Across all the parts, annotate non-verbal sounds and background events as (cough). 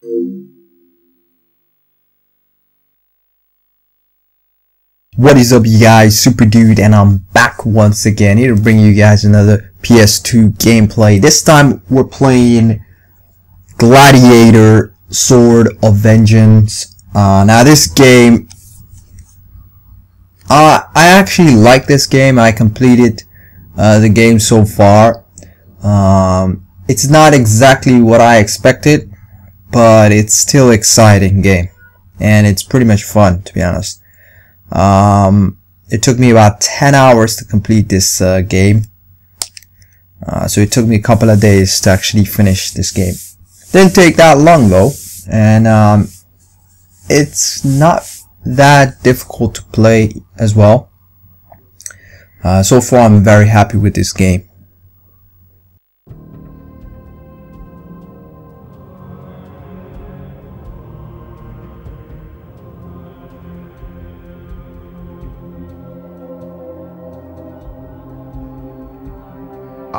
What is up you guys, Super Dude and I'm back once again here to bring you guys another PS2 gameplay. This time we're playing Gladiator Sword of Vengeance. Uh, now this game, uh, I actually like this game. I completed uh, the game so far. Um, it's not exactly what I expected, but it's still exciting game. And it's pretty much fun to be honest. Um, it took me about 10 hours to complete this uh, game. Uh, so it took me a couple of days to actually finish this game. Didn't take that long though, and um, it's not that difficult to play as well. Uh, so far I'm very happy with this game.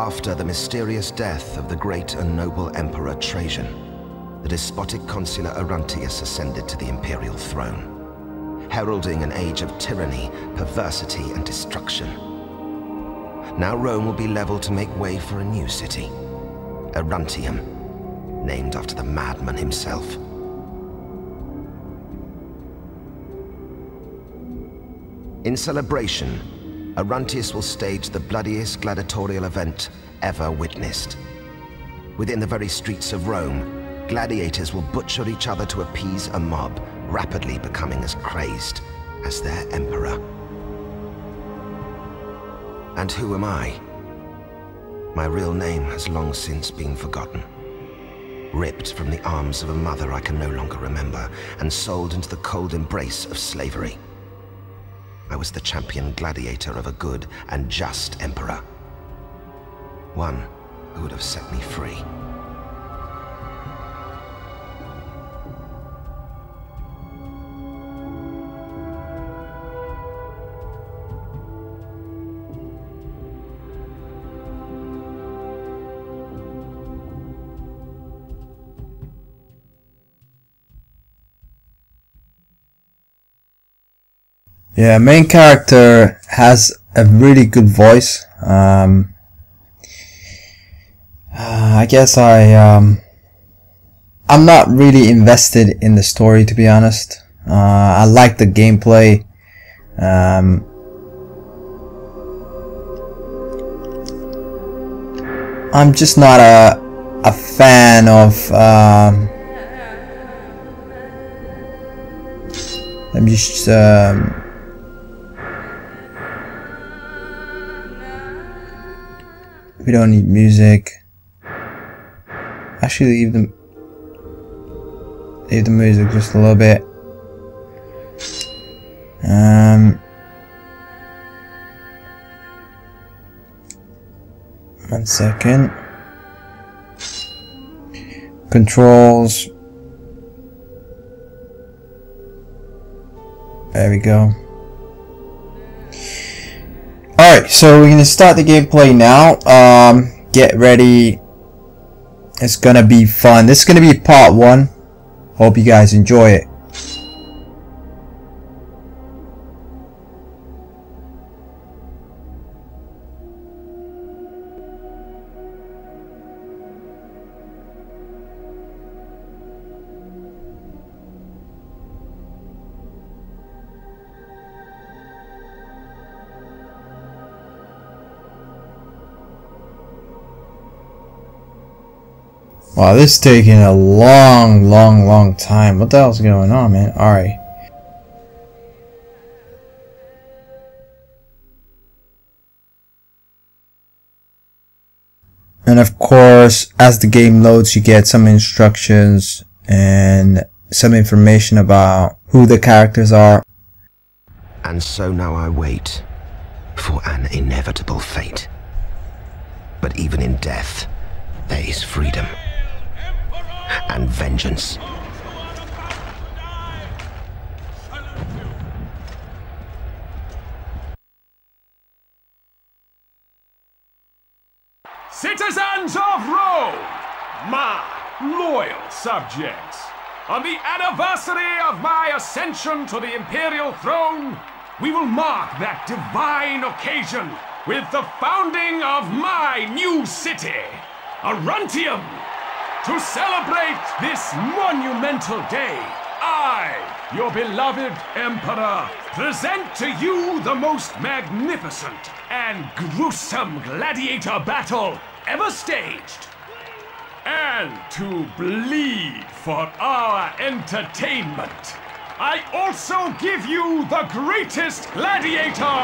After the mysterious death of the great and noble Emperor Trajan, the despotic consular Arruntius ascended to the imperial throne, heralding an age of tyranny, perversity, and destruction. Now Rome will be leveled to make way for a new city, Arruntium, named after the madman himself. In celebration, Arruntius will stage the bloodiest gladiatorial event ever witnessed. Within the very streets of Rome, gladiators will butcher each other to appease a mob, rapidly becoming as crazed as their emperor. And who am I? My real name has long since been forgotten. Ripped from the arms of a mother I can no longer remember, and sold into the cold embrace of slavery. I was the champion gladiator of a good and just emperor. One who would have set me free. Yeah, main character has a really good voice. Um, uh, I guess I um, I'm not really invested in the story to be honest. Uh, I like the gameplay. Um, I'm just not a a fan of. Um, let me just. Um, We don't need music. Actually leave them leave the music just a little bit. Um one second. Controls. There we go. Alright, so we're gonna start the gameplay now. Um, get ready. It's gonna be fun. This is gonna be part one. Hope you guys enjoy it. Wow, this is taking a long, long, long time. What the hell's going on, man? Alright. And of course, as the game loads, you get some instructions and some information about who the characters are. And so now I wait for an inevitable fate. But even in death, there is freedom and vengeance. Citizens of Rome, my loyal subjects, On the anniversary of my ascension to the Imperial throne, we will mark that divine occasion with the founding of my new city, Arruntium. To celebrate this monumental day, I, your beloved Emperor, present to you the most magnificent and gruesome gladiator battle ever staged. And to bleed for our entertainment. I also give you the greatest gladiator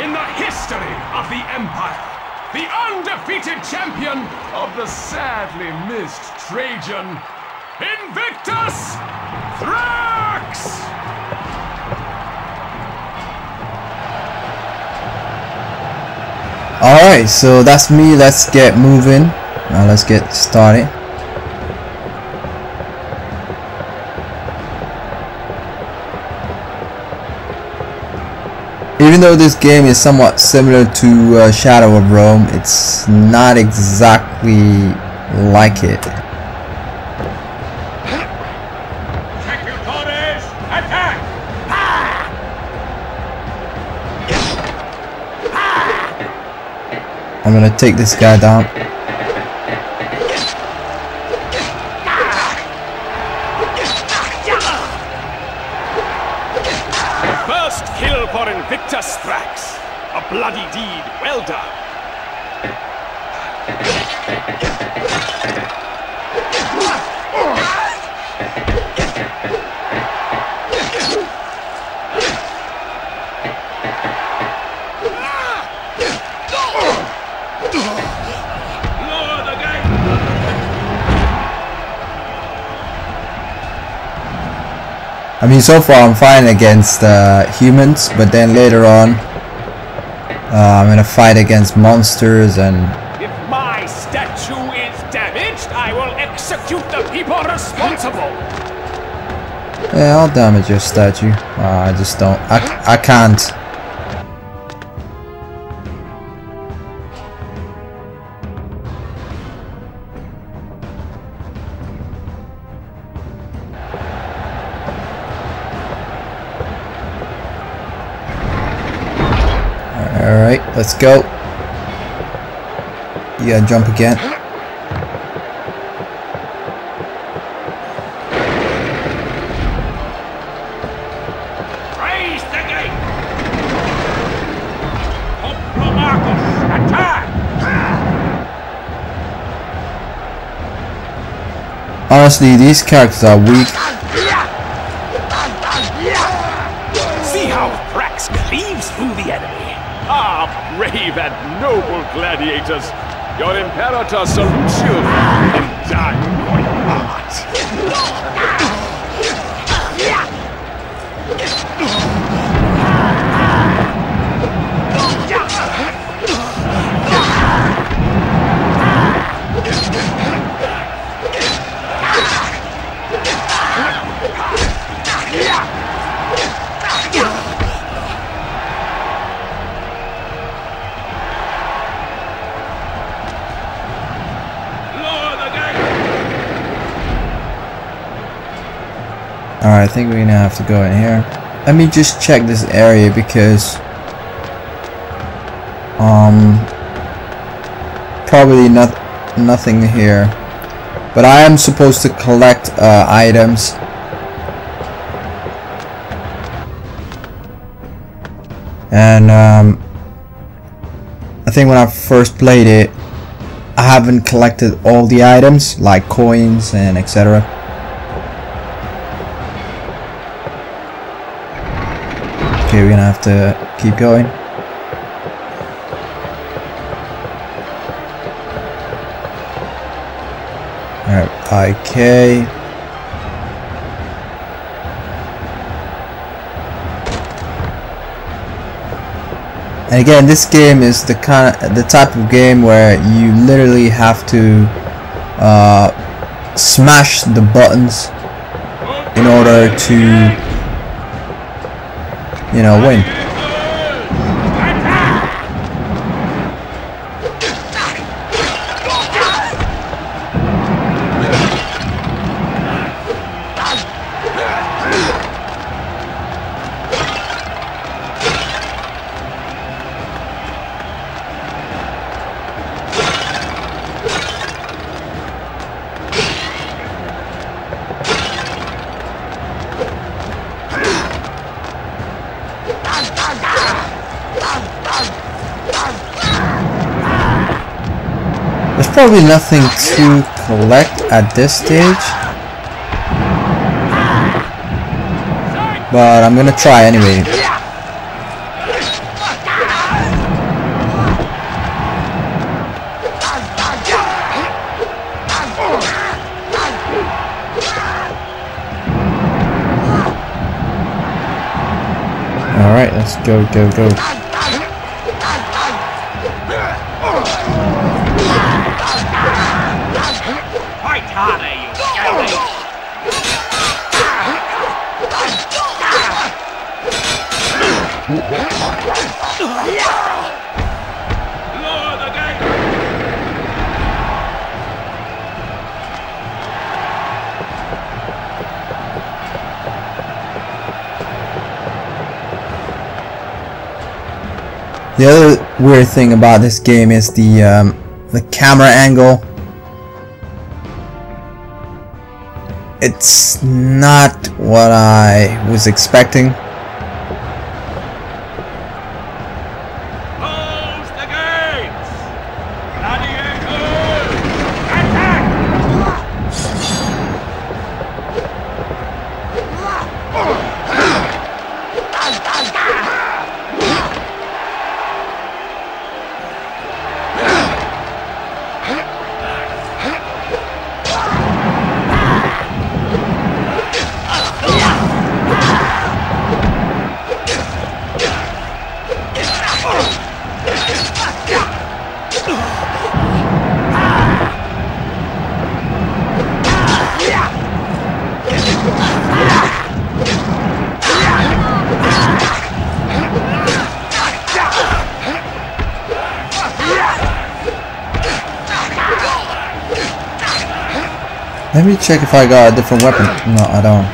in the history of the Empire. The undefeated champion of the sadly missed Trajan, Invictus Thrax! Alright, so that's me. Let's get moving. Now let's get started. Even though this game is somewhat similar to uh, Shadow of Rome, it's not exactly like it. I'm gonna take this guy down. Invictus Thrax. A bloody deed well done. Ah! I mean, so far I'm fine against uh, humans, but then later on, uh, I'm gonna fight against monsters and If my statue is damaged, I will execute the people responsible. yeah, I'll damage your statue. Uh, I just don't. I I can't. Let's go. Yeah, jump again. Raise the gate! Hoplomachus, attack! Honestly, these characters are weak. Mata Saruccio. I think we're gonna have to go in here. Let me just check this area because um probably not nothing here. But I am supposed to collect uh, items. And um I think when I first played it I haven't collected all the items like coins and etc. Okay, we're gonna have to keep going. Alright, IK. And again, this game is the kind of, the type of game where you literally have to uh, smash the buttons in order to you know win. Probably nothing to collect at this stage. But I'm gonna try anyway. Alright, let's go, go, go. The other weird thing about this game is the um, the camera angle. It's not what I was expecting. Check if I got a different weapon. No, I don't.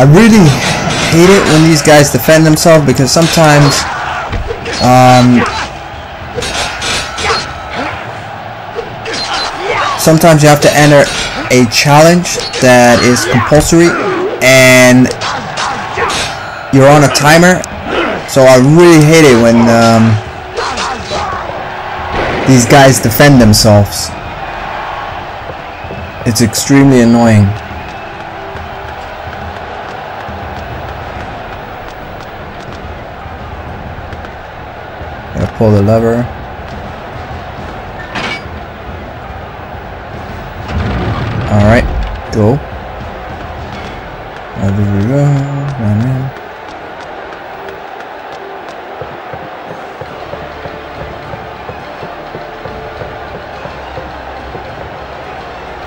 I really hate it when these guys defend themselves because sometimes um, sometimes you have to enter a challenge that is compulsory and you're on a timer. So I really hate it when um, these guys defend themselves. It's extremely annoying pull the lever. Alright, go. There we go.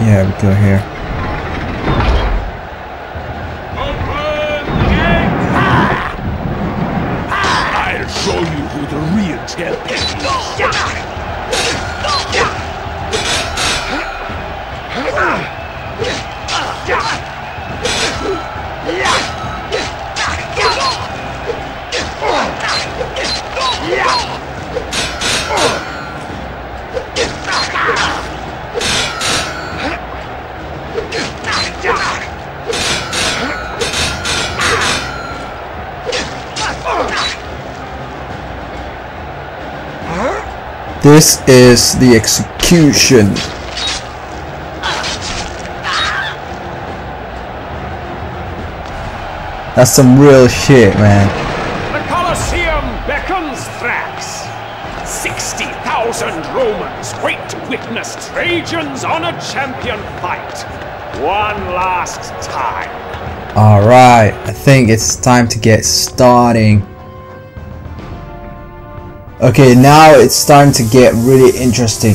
Yeah, we go here. This is the execution. That's some real shit, man. The Colosseum beckons Thrax. 60,000 Romans wait to witness Trajan's honored champion fight. One last time. Alright, I think it's time to get starting. Okay, now it's starting to get really interesting.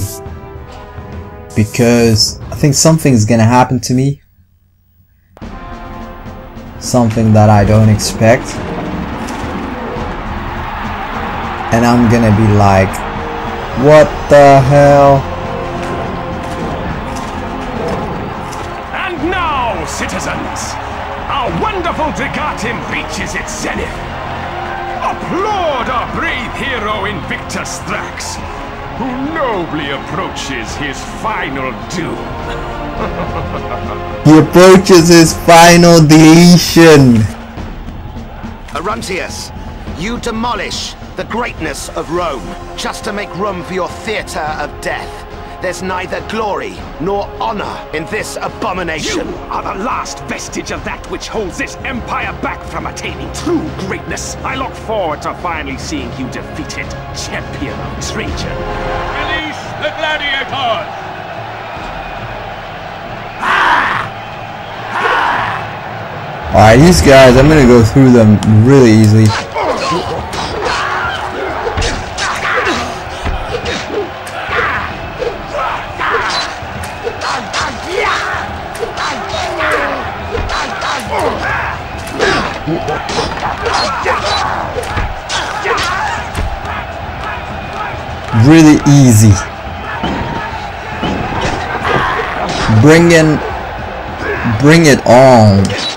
Because I think something's gonna happen to me. Something that I don't expect. And I'm gonna be like, what the hell? Who nobly approaches his final doom. He approaches his final deletion. Arruntius, you demolish the greatness of Rome just to make room for your theater of death. There's neither glory nor honor in this abomination. You are the last vestige of that which holds this empire back from attaining true greatness. I look forward to finally seeing you defeated, champion of Trajan. The gladiators! Alright, these guys, I'm gonna go through them really easily. Really easy. Bring in, bring it on.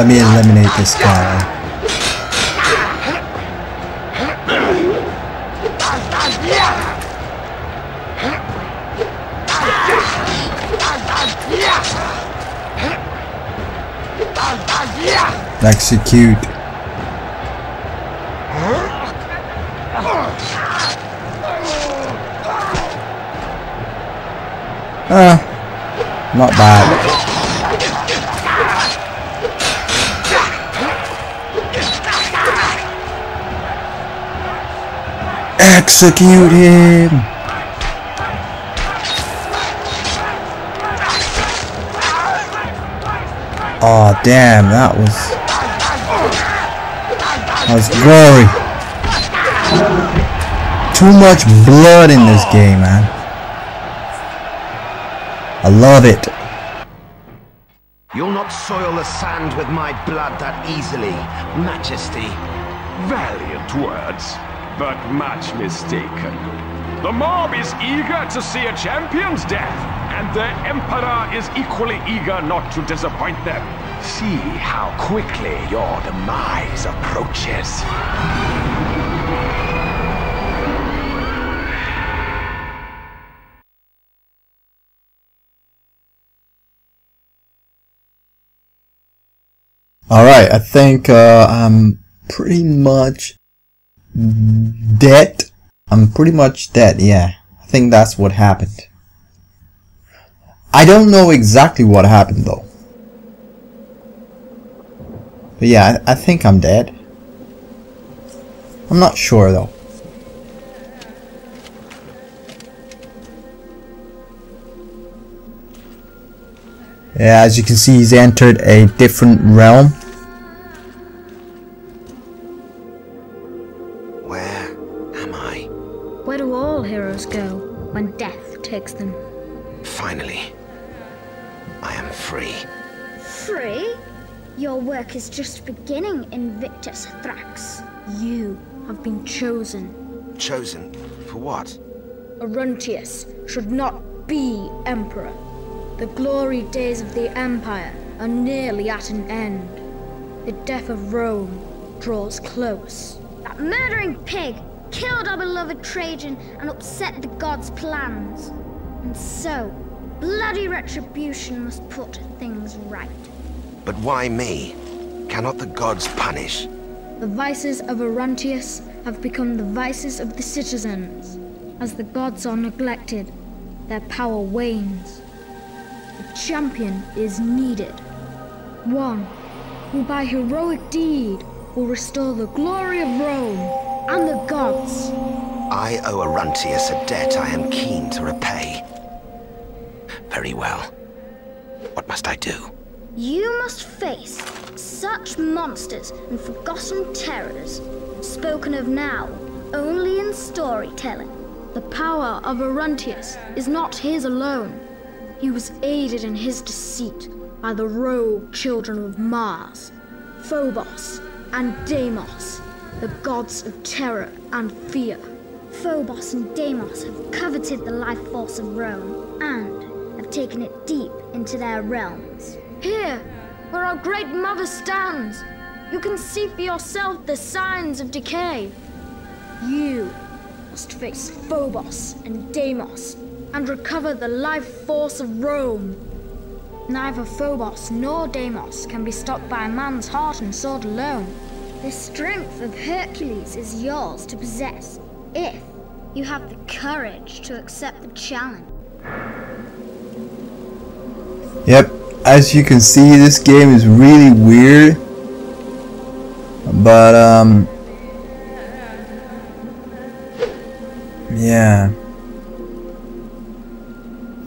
Let me eliminate this guy. Execute. Ah, not bad. Execute him! Oh damn, that was that was gory. Too much blood in this game, man. I love it. You'll not soil the sand with my blood that easily, Majesty. Valiant words, but much mistaken. The mob is eager to see a champion's death, and the Emperor is equally eager not to disappoint them. See how quickly your demise approaches. Alright, I think uh, I'm pretty much dead. I'm pretty much dead, yeah. I think that's what happened. I don't know exactly what happened though. But yeah, I, I think I'm dead. I'm not sure though. Yeah, as you can see, he's entered a different realm. Work is just beginning, Invictus Thrax. You have been chosen. Chosen for what? Arruntius should not be Emperor. The glory days of the Empire are nearly at an end. The death of Rome draws close. That murdering pig killed our beloved Trajan and upset the gods' plans. And so, bloody retribution must put things right. But why me? Cannot the gods punish? The vices of Arruntius have become the vices of the citizens. As the gods are neglected, their power wanes. a champion is needed. One who by heroic deed will restore the glory of Rome and the gods. I owe Arruntius a debt I am keen to repay. Very well. What must I do? You must face such monsters and forgotten terrors, spoken of now only in storytelling. The power of Arruntius is not his alone. He was aided in his deceit by the rogue children of Mars, Phobos and Deimos, the gods of terror and fear. Phobos and Deimos have coveted the life force of Rome and have taken it deep into their realms. Here, where our great mother stands, you can see for yourself the signs of decay. You must face Phobos and Deimos and recover the life force of Rome. Neither Phobos nor Deimos can be stopped by a man's heart and sword alone. The strength of Hercules is yours to possess if you have the courage to accept the challenge. Yep, as you can see, this game is really weird. But, um... Yeah.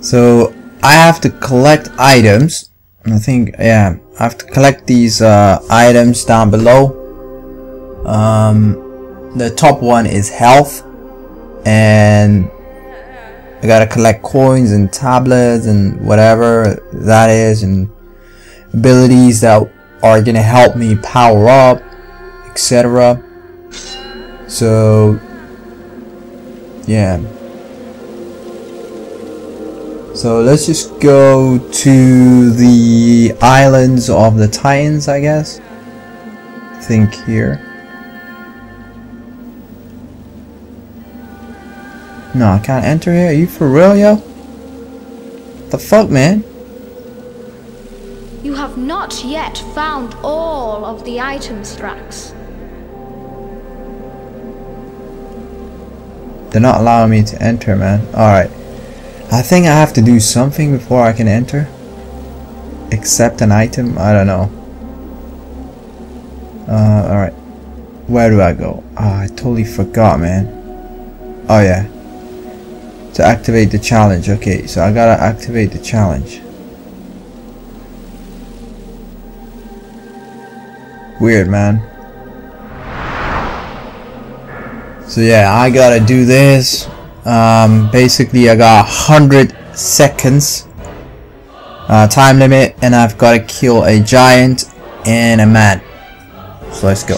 So, I have to collect items. I think, yeah, I have to collect these uh, items down below. Um, the top one is health. And I gotta collect coins and tablets and whatever that is and abilities that are gonna help me power up etc so yeah. So let's just go to the islands of the Titans I guess. I think here No, I can't enter here. Are you for real, yo? The fuck, man? You have not yet found all of the items, Thrax. They're not allowing me to enter, man. Alright. I think I have to do something before I can enter. Accept an item? I don't know. Uh, alright. Where do I go? Oh, I totally forgot, man. Oh, yeah to activate the challenge. Okay so I gotta activate the challenge. Weird man. So yeah I gotta do this. Um, basically I got 100 seconds uh, time limit and I've got to kill a giant and a man. So let's go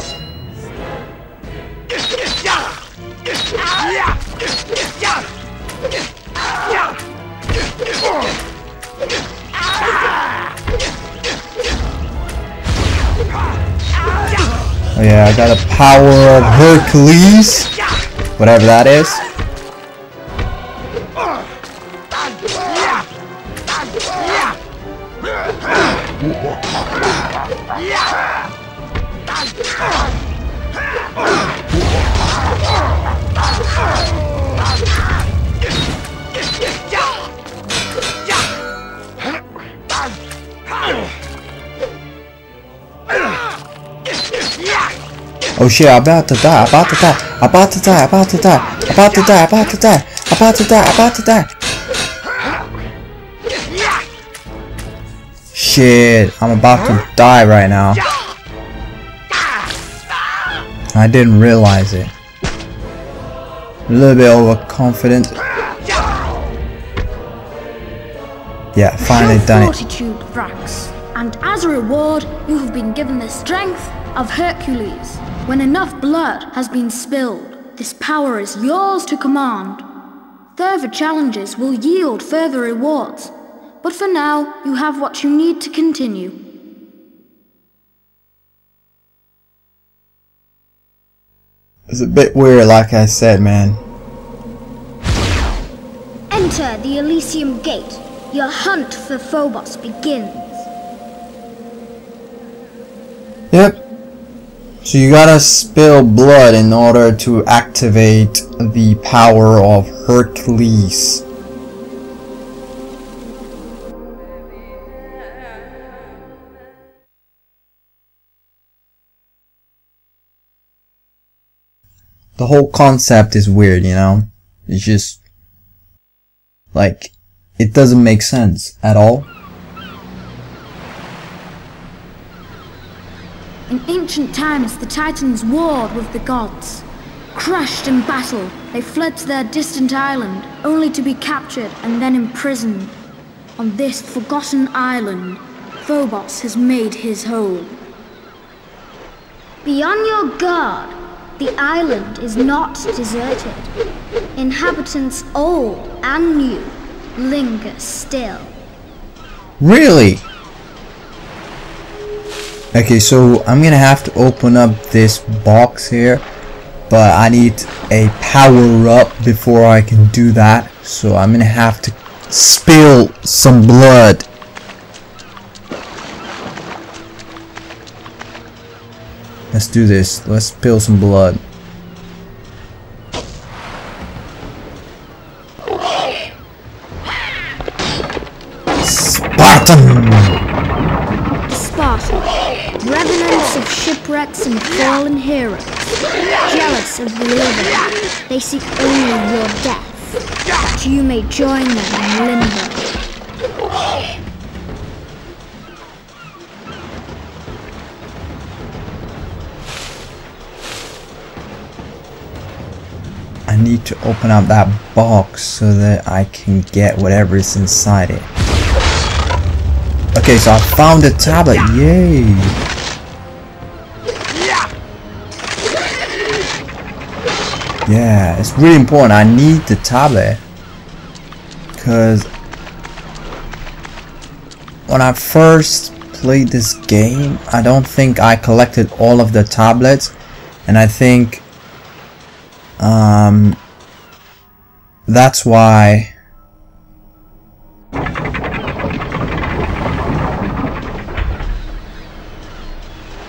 yeah, I got a power of Hercules. Whatever that is. Oh shit, I'm about to die, about to die, about to die, about to die, about to die, about to die, about to die, about to die. Shit, I'm about to die right now. I didn't realize it. A little bit overconfident. Yeah, finally done it. fortitude, Thrax, and as a reward, you have been given the strength of Hercules. When enough blood has been spilled, this power is yours to command. Further challenges will yield further rewards, but for now, you have what you need to continue. It's a bit weird, like I said, man. Enter the Elysium Gate. Your hunt for Phobos begins. Yep. So you gotta spill blood in order to activate the power of Hercules. The whole concept is weird, you know? It's just... Like, it doesn't make sense at all. In ancient times, the Titans warred with the gods. Crushed in battle, they fled to their distant island, only to be captured and then imprisoned. On this forgotten island, Phobos has made his home. Be on your guard. The island is not deserted. Inhabitants old and new linger still. Really? Okay, so I'm gonna have to open up this box here, but I need a power up before I can do that. So I'm gonna have to spill some blood. Let's do this. Let's spill some blood. Seek only your death, that you may join them in limbo. I need to open up that box so that I can get whatever is inside it. Okay, so I found the tablet. Yay! Yeah, it's really important. I need the tablet. Because when I first played this game, I don't think I collected all of the tablets. And I think um, that's why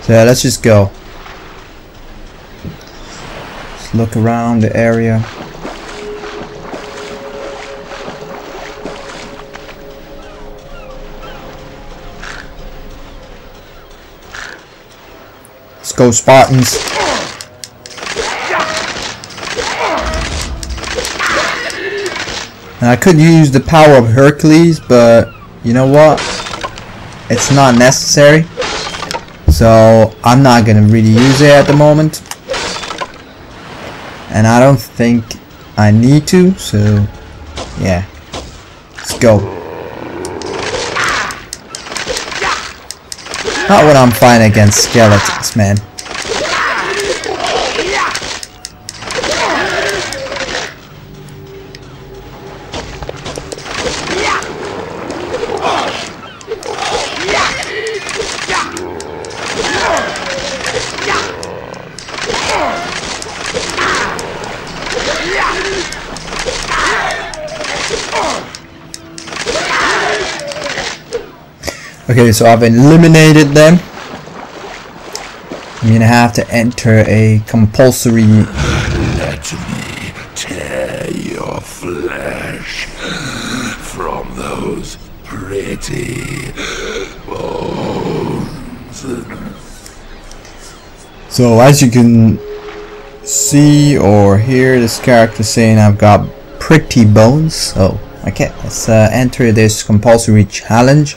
So yeah, let's just go. Let's look around the area. Let's go Spartans. And I could use the power of Hercules, but you know what? It's not necessary. So I'm not gonna really use it at the moment. And I don't think I need to, so yeah. Let's go. Not when I'm fighting against skeletons, man. Okay, so I've eliminated them. I'm gonna have to enter a compulsory Let me tear your flesh from those pretty bones. So as you can see or hear this character saying I've got pretty bones. Oh, okay. Let's uh, enter this compulsory challenge.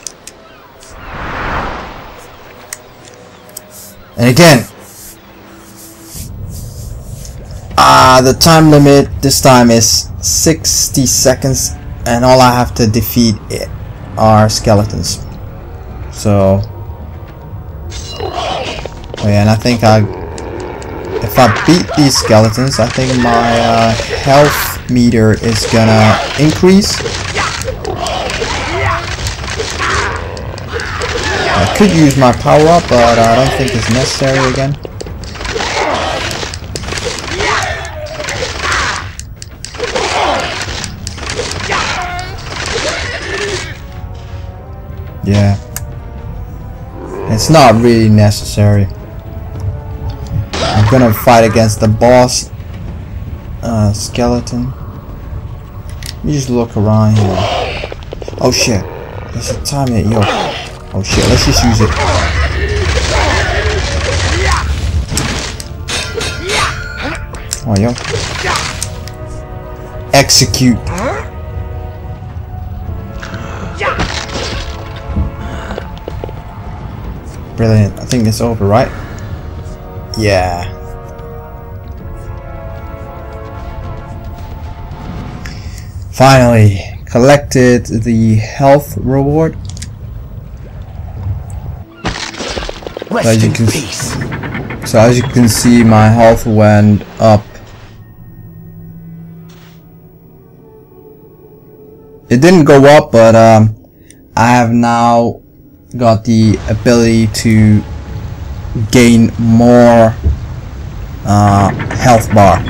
And again, uh, the time limit this time is 60 seconds and all I have to defeat it are skeletons. So, oh yeah, and I think I, if I beat these skeletons, I think my uh, health meter is gonna increase. I could use my power up, but I don't think it's necessary again. Yeah. It's not really necessary. I'm gonna fight against the boss uh, skeleton. Let me just look around here. Oh shit. There's a time it, yo. Oh shit, let's just use it. Oh, on, yo. Execute. Brilliant. I think it's over, right? Yeah. Finally, collected the health reward. Rest As you can peace. So as you can see, my health went up. It didn't go up, but um, I have now got the ability to gain more uh, health bar.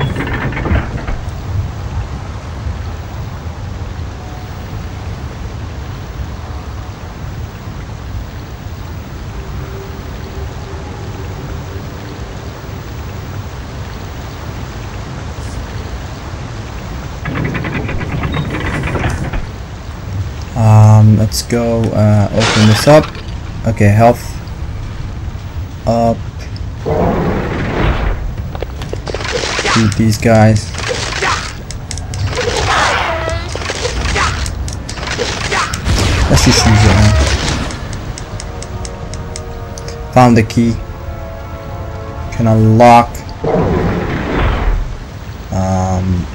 Um, let's go uh, open this up. Okay, health up. Beat these guys. Let's just use it now. Found the key. Can unlock. Um,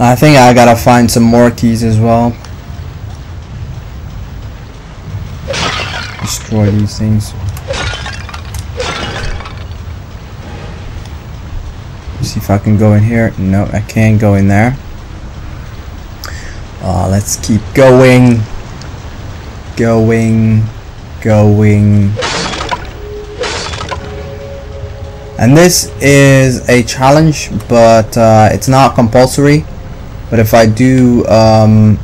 I think I gotta find some more keys as well. Destroy these things. See if I can go in here. No, I can't go in there. Uh, let's keep going. Going. Going. And this is a challenge, but uh, it's not compulsory. But if I do um,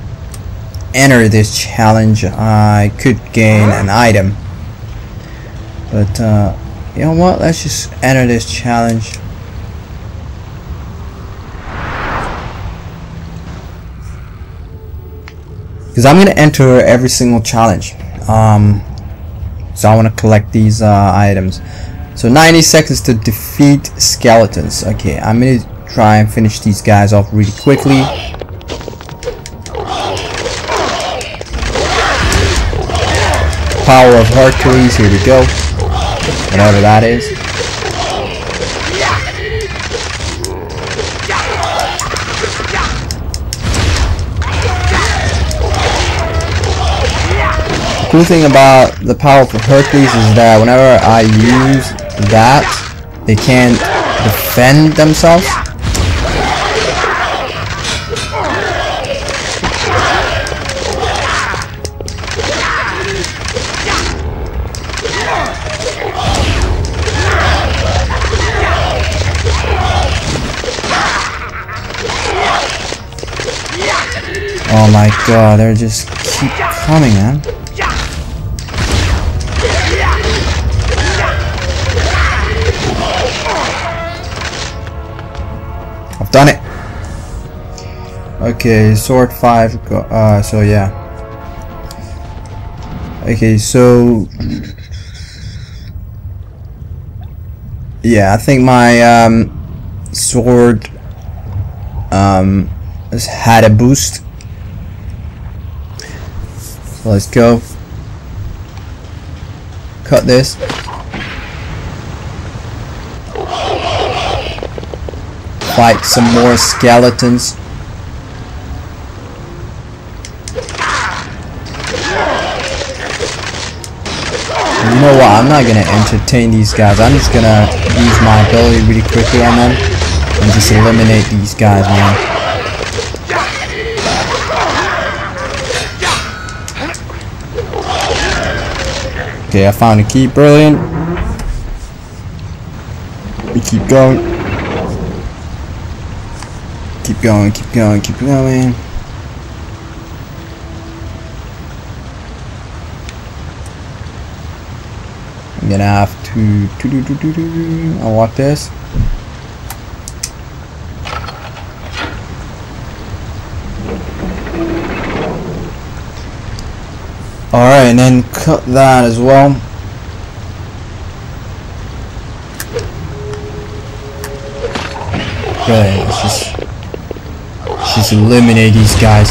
enter this challenge, I could gain an item. But uh, you know what? Let's just enter this challenge. Because I'm to enter every single challenge. Um, so I want to collect these uh, items. So 90 seconds to defeat skeletons. Okay, I'm to try and finish these guys off really quickly. Power of Hercules, here we go. Whatever that is. The cool thing about the power of Hercules is that whenever I use that, they can't defend themselves. Oh my god, they're just keep coming, man. I've done it. Okay, sword five. Go, uh, so yeah. Okay, so yeah, I think my um, sword um, has had a boost. Let's go. Cut this. Fight some more skeletons. You know what? I'm not gonna entertain these guys. I'm just gonna use my ability really quickly on them and just eliminate these guys, man. Okay, I found a key. Brilliant. We keep going. Keep going, keep going, keep going. I'm gonna have to. I'll walk this. Alright, and then cut that as well. Okay, let's just just eliminate these guys.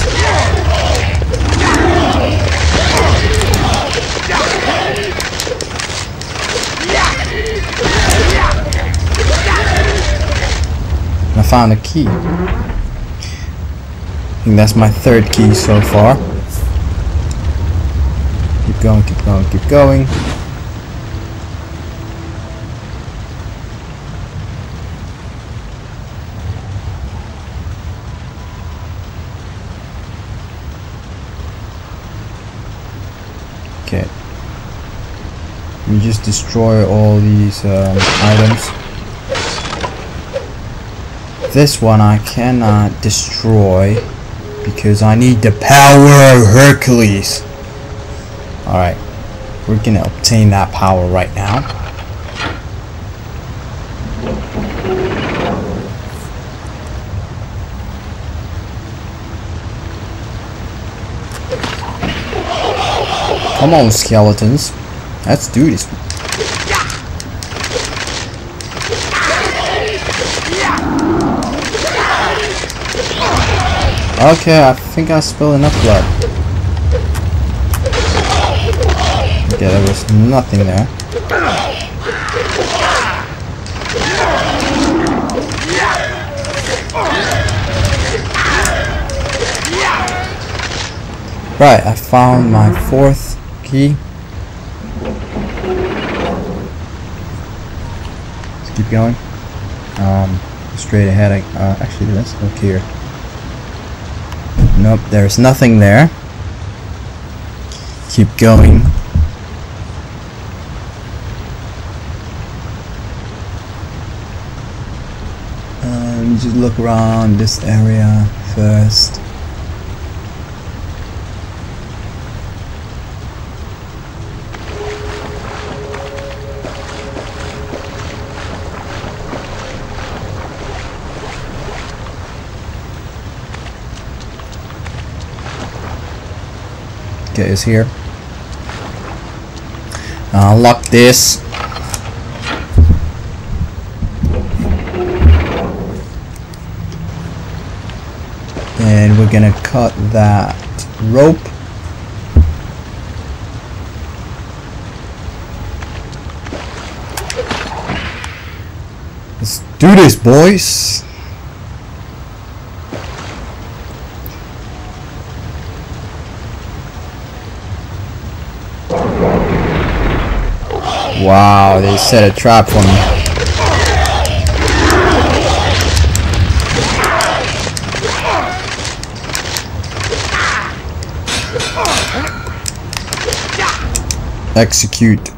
I found a key. I think that's my third key so far. Keep going, keep going, keep going. Okay. We just destroy all these um, items. This one I cannot destroy because I need the power of Hercules. Alright, we're gonna obtain that power right now. Come on, skeletons. Let's do this. Okay, I think I spilled enough blood. Okay, there was nothing there. Right, I found my fourth key. Let's keep going. Um, straight ahead. I, uh, actually, let's look here. Nope, there's nothing there. Keep going. Um, just look around this area first. Okay, is here. Uh, lock this. And we're gonna cut that rope. Let's do this, boys. Wow, they set a trap for me. Execute.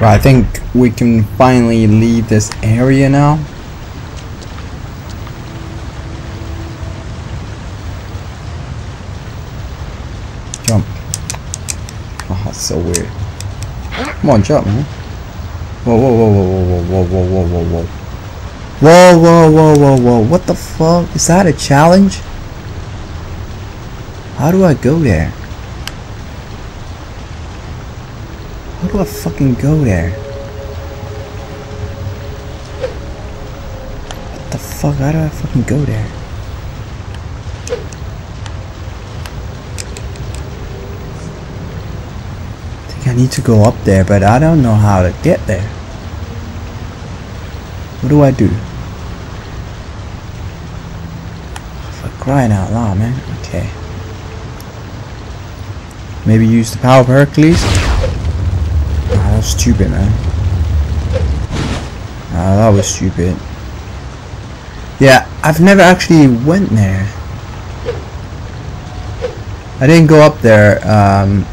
Right, I think we can finally leave this area now. Jump. Oh, that's so weird. Come on, jump, man. Whoa, whoa, whoa, whoa, whoa, whoa, whoa, whoa, whoa, whoa, whoa. Whoa, whoa, whoa. What the fuck? Is that a challenge? How do I go there? How do I fucking go there? What the fuck? How do I fucking go there? I think I need to go up there, but I don't know how to get there. What do I do? For crying out loud, man. Okay. Maybe use the power of Hercules? That was stupid, man. Ah, that was stupid. Yeah, I've never actually went there. I didn't go up there um,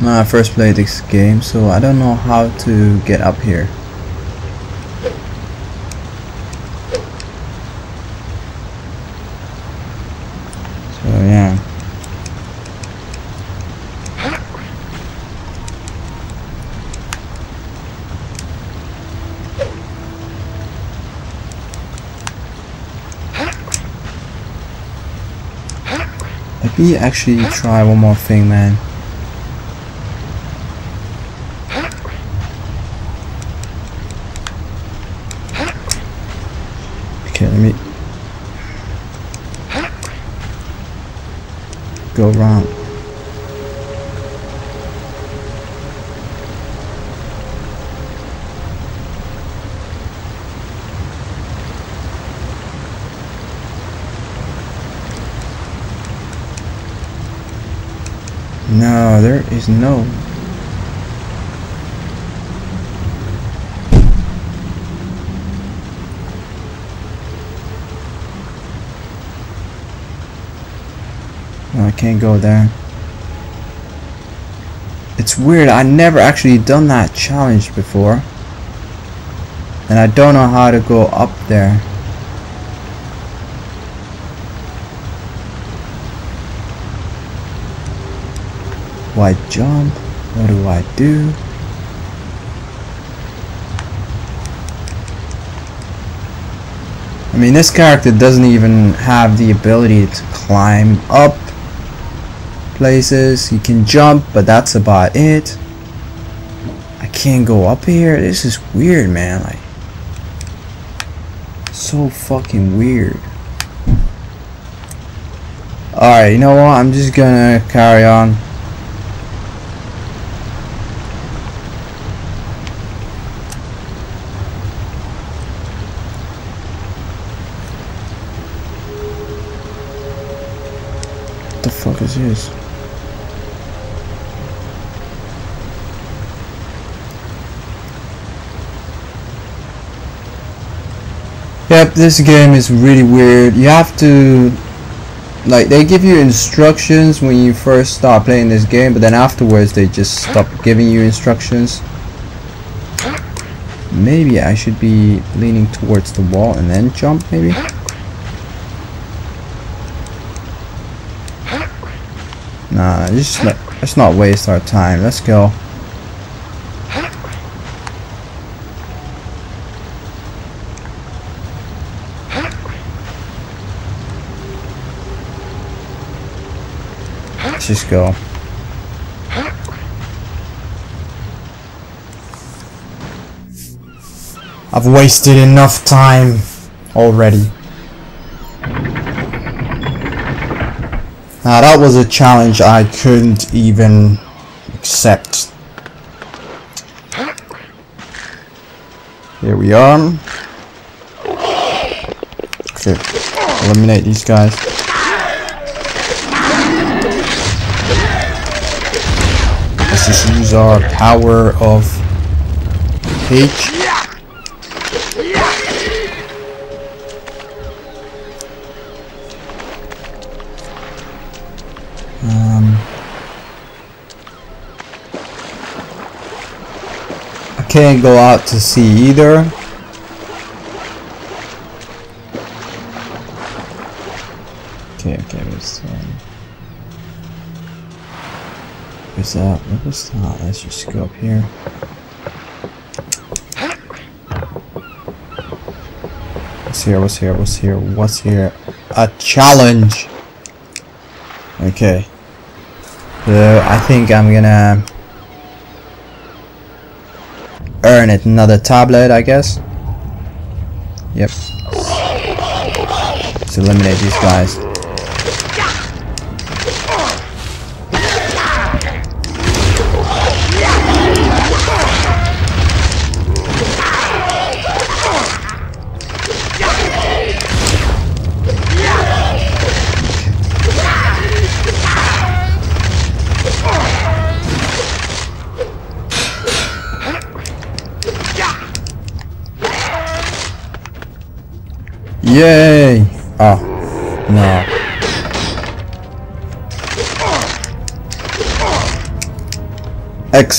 when I first played this game, so I don't know how to get up here. So yeah. Me actually try one more thing, man. Okay, let me go around. There is. No, I can't go there. It's weird, I never actually done that challenge before. And I don't know how to go up there. Do I jump? What do I do? I mean, this character doesn't even have the ability to climb up places. He can jump, but that's about it. I can't go up here. This is weird, man. Like, so fucking weird. Alright, you know what? I'm just gonna carry on. Yep, this game is really weird. You have to like they give you instructions when you first start playing this game, but then afterwards they just stop giving you instructions. Maybe I should be leaning towards the wall and then jump maybe? Nah, just let, let's not waste our time. Let's go. Let's just go. I've wasted enough time already. Now that was a challenge I couldn't even accept. Here we are. Okay, eliminate these guys. Just use our power of H. Um, I can't go out to sea either. What was that? Let's just go up here. What's here? What's here? What's here? What's here? A challenge. Okay. So I think I'm gonna earn it another tablet, I guess. Yep. Let's eliminate these guys.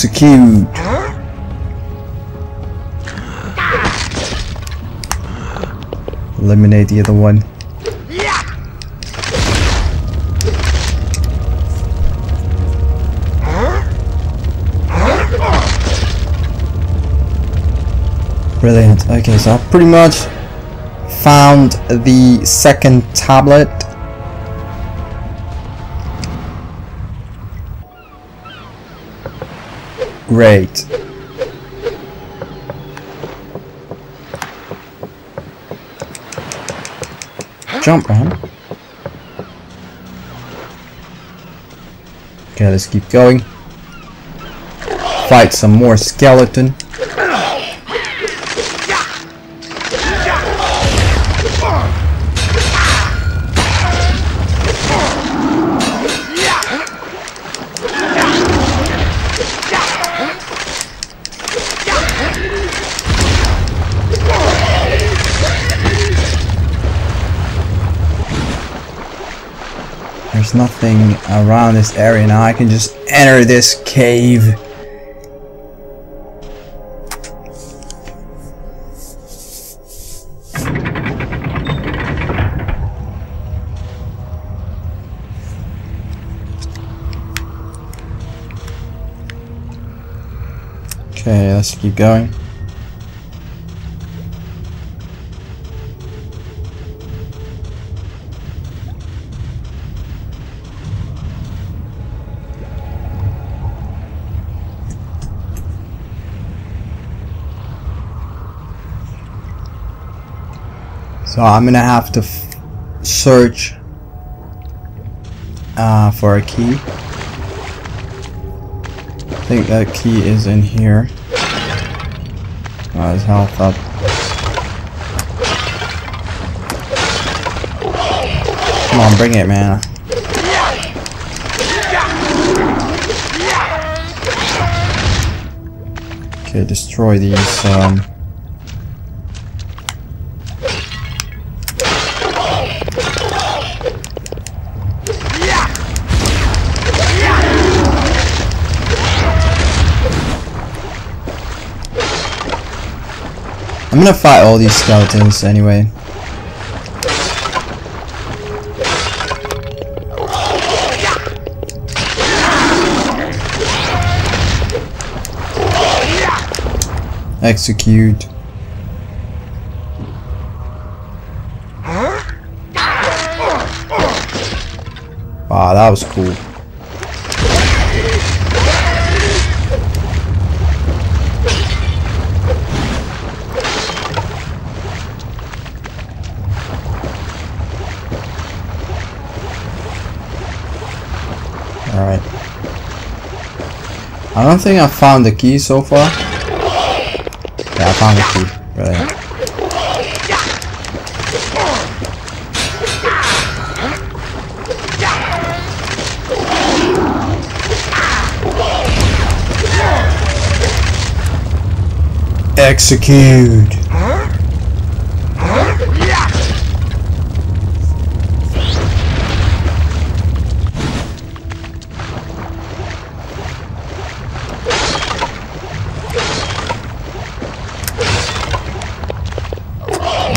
Execute! Eliminate the other one. Brilliant. Okay, so I've pretty much found the second tablet. Great. Jump, man. Okay, let's keep going. Fight some more skeleton. Nothing around this area now. I can just enter this cave. Okay, let's keep going. So I'm gonna have to search uh, for a key. I think that key is in here. Oh, his health up. Come on, bring it, man. Okay, destroy these, um... I'm gonna fight all these skeletons anyway. Execute. Wow, that was cool. Alright. I don't think I found the key so far. Yeah, I found the key. Brilliant. Execute.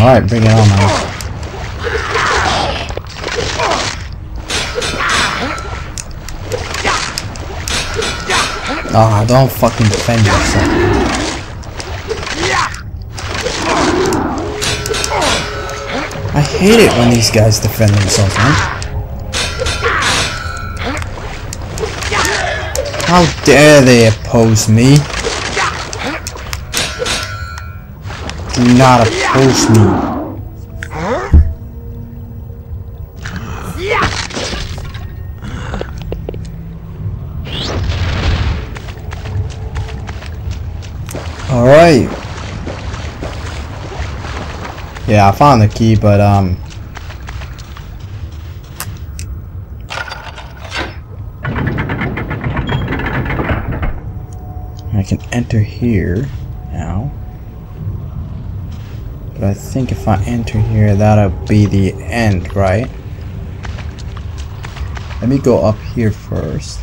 Alright, bring it on, man. Ah, don't fucking defend yourself. I hate it when these guys defend themselves, man. How dare they oppose me? Do not oppose me. Alright. Yeah, I found the key, but um I can enter here now. But I think if I enter here, that'll be the end, right? Let me go up here first.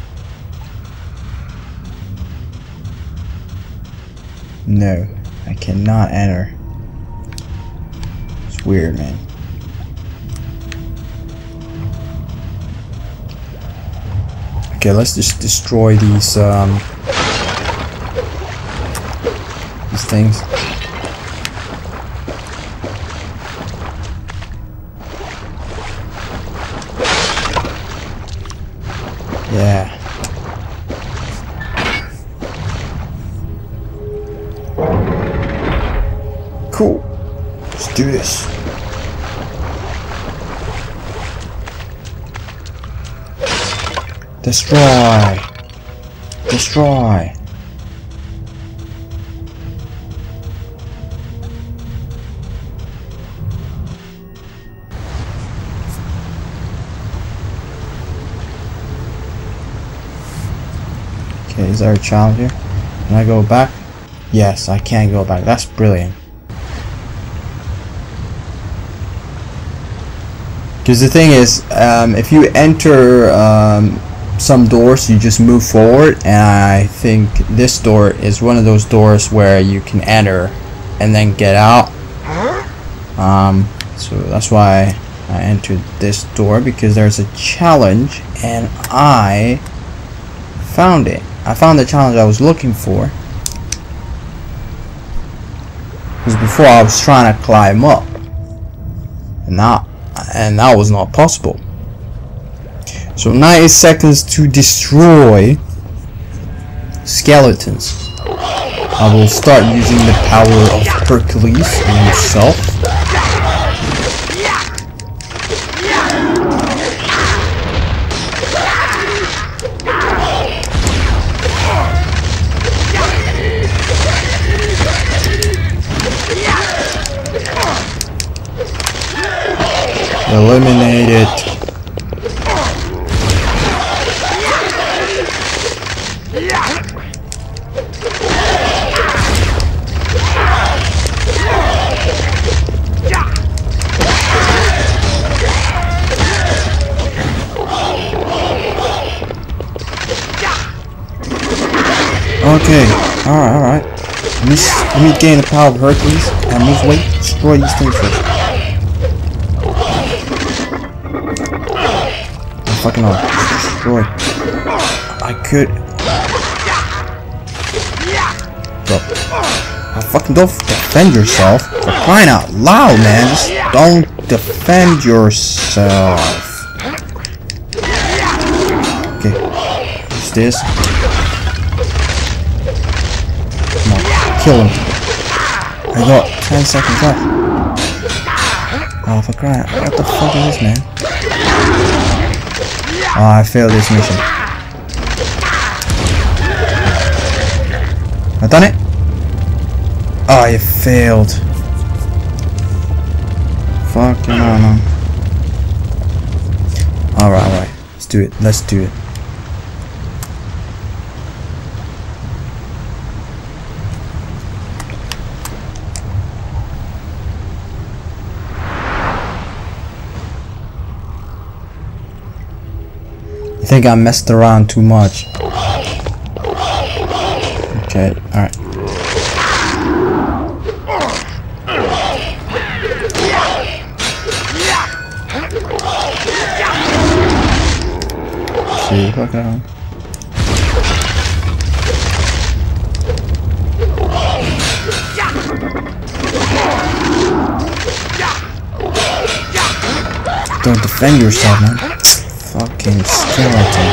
No, I cannot enter. It's weird, man. Okay, let's just destroy these, um... These things. Destroy. Destroy. Okay, is there a challenge here? Can I go back? Yes, I can go back. That's brilliant. Because the thing is, um, if you enter um, some doors, you just move forward, and I think this door is one of those doors where you can enter and then get out. Um, so that's why I entered this door because there's a challenge, and I found it. I found the challenge I was looking for. Because before I was trying to climb up. And now and that was not possible. So 90 seconds to destroy skeletons. I will start using the power of Hercules himself. Eliminate Okay, alright, alright. Let me, gain the power of Hercules and move weight, destroy these things first. Oh, fucking hell. Destroy. I could. Bro. Oh, fucking don't defend yourself. For crying out loud, man. Just don't defend yourself. Okay. What's this? Kill him. I got 10 seconds left. Oh, for crying. What the fuck is this, man? Oh, I failed this mission. I done it? Oh, you failed. Fucking hell, man. Alright, alright. Let's do it. Let's do it. Think I messed around too much. Okay, alright. See. Don't defend yourself, man. Fucking skeleton.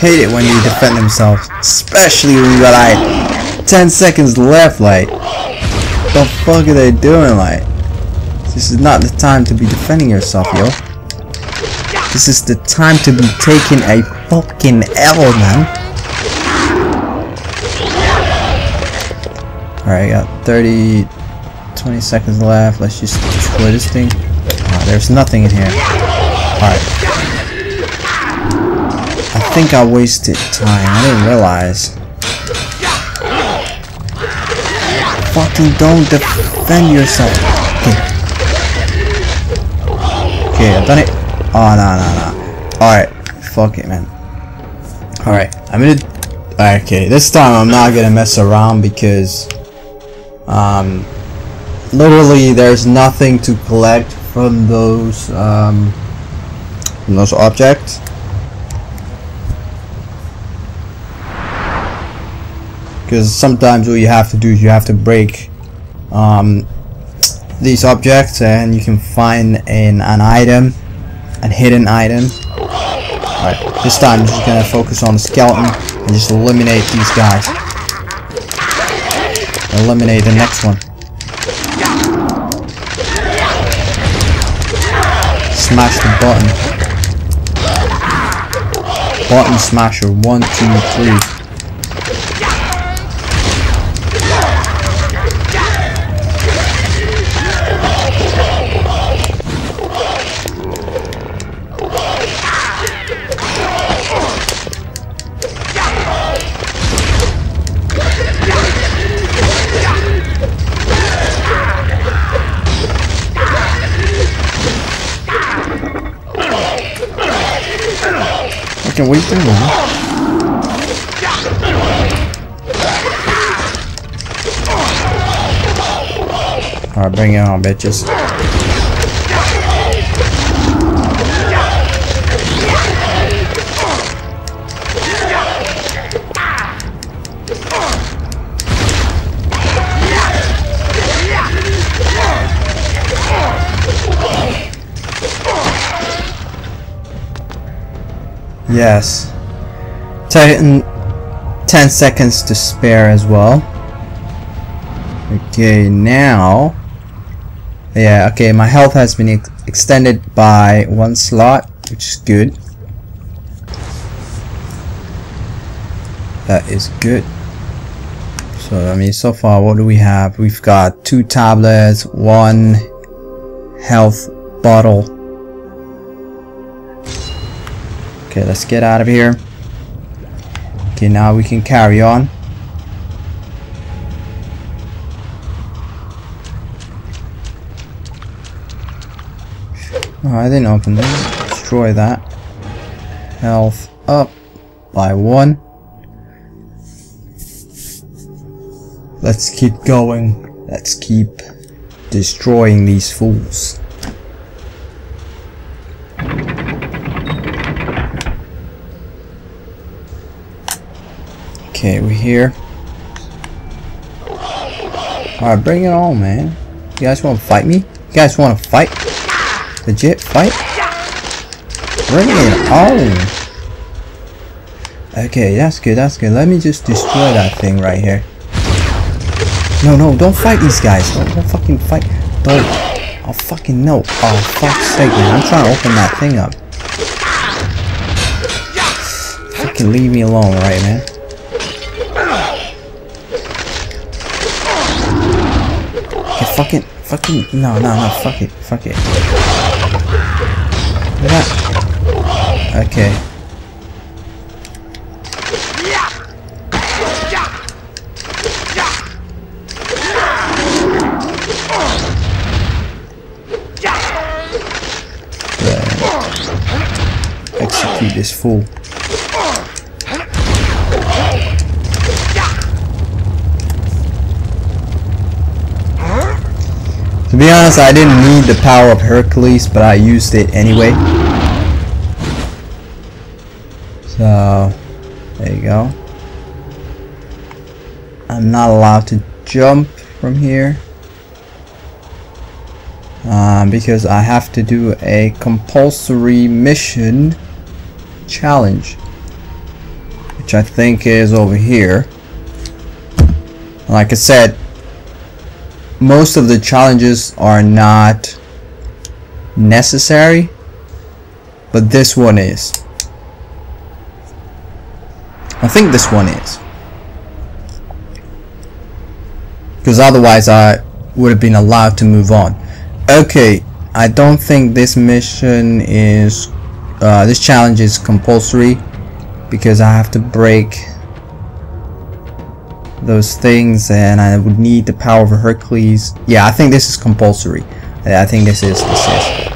Hate it when you defend themselves, especially when you got like 10 seconds left. Like, the fuck are they doing? Like, this is not the time to be defending yourself, yo. This is the time to be taking a fucking L, man. Alright, got 30, 20 seconds left. Let's just destroy this thing. Ah, there's nothing in here. Alright. I think I wasted time. I didn't realize. Fucking don't defend yourself. Okay. I've done it. Oh, no, no, no. Alright. Fuck it, man. Alright. I'm gonna... Okay, this time I'm not gonna mess around because... Um... Literally, there's nothing to collect from those, um... From those objects. because sometimes what you have to do is you have to break um, these objects uh, and you can find in an item an hidden item. Alright, this time I'm just gonna focus on the skeleton and just eliminate these guys. Eliminate the next one. Smash the button. Button smasher one two three fucking there, man. Alright, bring it on, bitches. Yes. Ten, 10 seconds to spare as well. Okay, now... Yeah, okay, my health has been ex extended by one slot, which is good. That is good. So, I mean, so far, what do we have? We've got two tablets, one health bottle, Okay, let's get out of here. Okay, now we can carry on. Oh, I didn't open that. Destroy that. Health up by one. Let's keep going. Let's keep destroying these fools. Okay, we're here. Alright, bring it on, man. You guys want to fight me? You guys want to fight? Legit fight? Bring it on! Okay, that's good, that's good. Let me just destroy that thing right here. No, no, don't fight these guys. Don't, don't fucking fight. Don't. Oh, fucking no. Oh, fuck's sake, man. I'm trying to open that thing up. Fucking leave me alone, right, man? Fucking, fucking, no, no, no, fuck it, fuck it. Look at that. Okay. Execute this fool. Be honest, I didn't need the power of Hercules, but I used it anyway. So, there you go. I'm not allowed to jump from here. Um, because I have to do a compulsory mission challenge. Which I think is over here. Like I said, most of the challenges are not necessary but this one is. I think this one is. Because otherwise I would have been allowed to move on. Okay I don't think this mission is uh, this challenge is compulsory because I have to break those things and I would need the power of Hercules. Yeah, I think this is compulsory. I think this is, this is.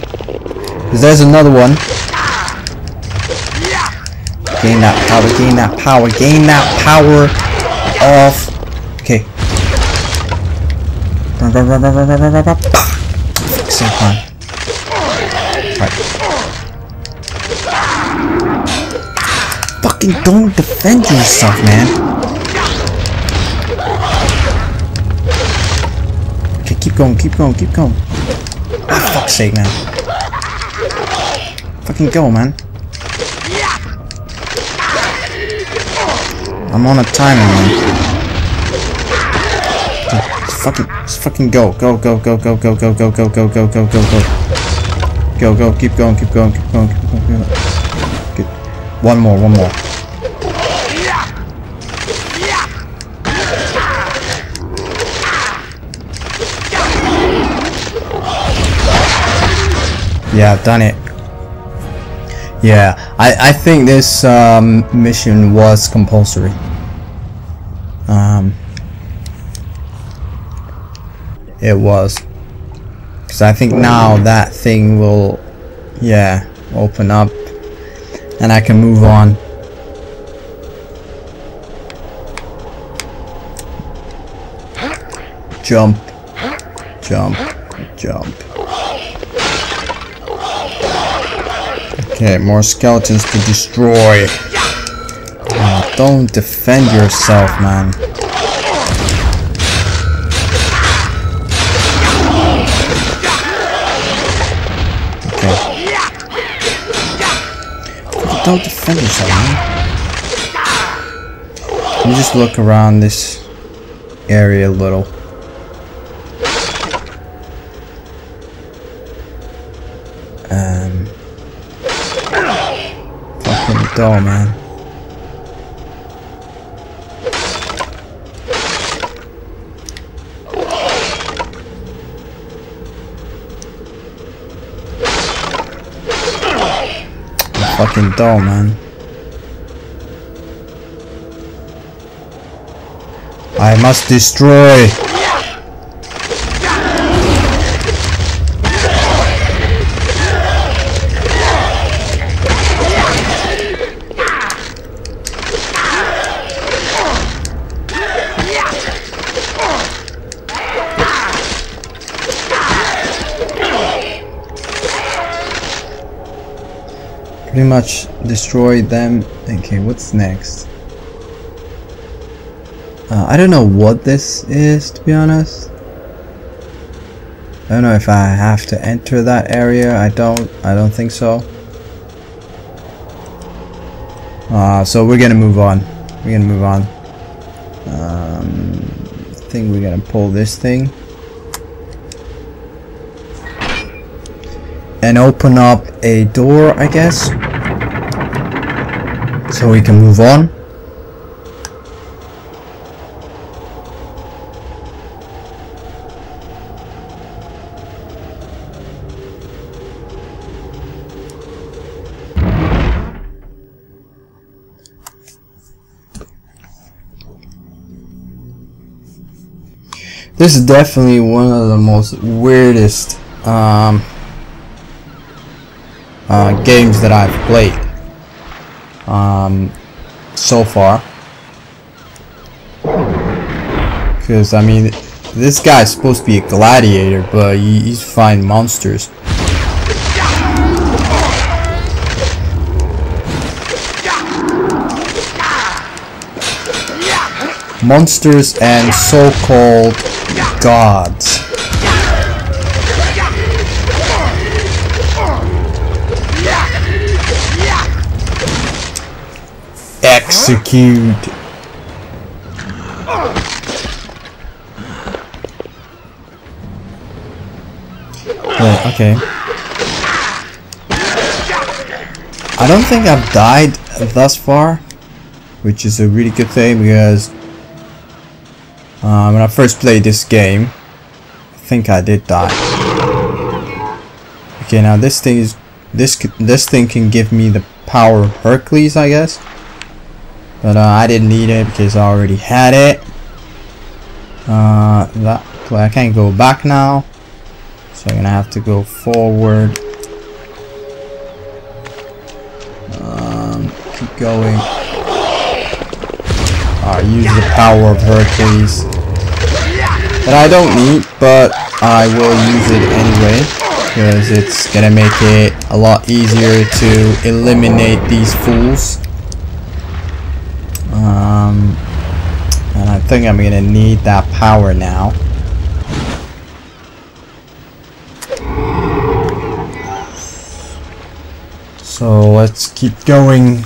Because there's another one. Gain that power, gain that power, gain that power off. Okay. So fun. Right. Fucking don't defend yourself, man. Keep going, keep going, keep going. Oh, fuck's sake, man. Fucking go, man. I'm on a timer, man. Fucking, fucking go, go, go, go, go, go, go, go, go, go, go, go, go, go. Go, go, keep going, keep going, keep going, keep going, keep going. One more, one more. Yeah, I've done it. Yeah, I, I think this um, mission was compulsory. Um, it was. Because I think now that thing will, yeah, open up and I can move on. Jump, jump, jump. Okay, more skeletons to destroy. Oh, don't defend yourself, man. Okay. Don't defend yourself, man. Me just look around this area a little. Um, dull, man. Fucking dull, man. I must destroy. Pretty much destroyed them. Okay, what's next? Uh, I don't know what this is, to be honest. I don't know if I have to enter that area. I don't. I don't think so. Uh, so we're gonna move on. We're gonna move on. Um, I think we're gonna pull this thing. And open up a door, I guess. So we can move on. This is definitely one of the most weirdest um, uh, games that I've played um, so far. Because, I mean, this guy's supposed to be a gladiator, but he, he's fighting monsters. Monsters and so-called gods. Execute. Wait, okay. I don't think I've died thus far, which is a really good thing because uh, when I first played this game, I think I did die. Okay, now this thing is this this thing can give me the power of Hercules, I guess. But uh, I didn't need it because I already had it. Uh, that I can't go back now, so I'm gonna have to go forward. Um, keep going. Use the power of Hercules. That I don't need, but I will use it anyway. Because it's gonna make it a lot easier to eliminate these fools. Um, and I think I'm gonna need that power now. So let's keep going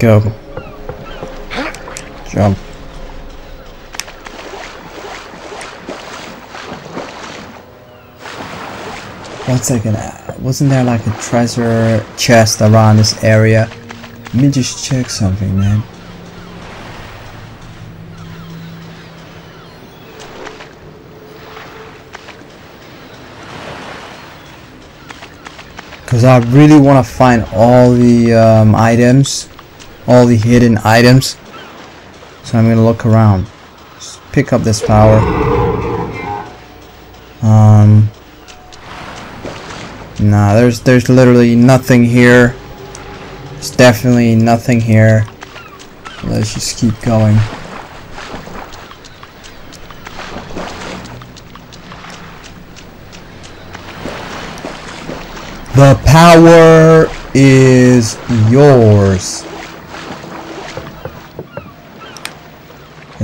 go. Jump. One second, uh, wasn't there like a treasure chest around this area? Let me just check something, man. Because I really want to find all the um, items, all the hidden items. So I'm to look around. Just pick up this power. Um, Nah, there's there's literally nothing here. There's definitely nothing here. Let's just keep going. The power is yours.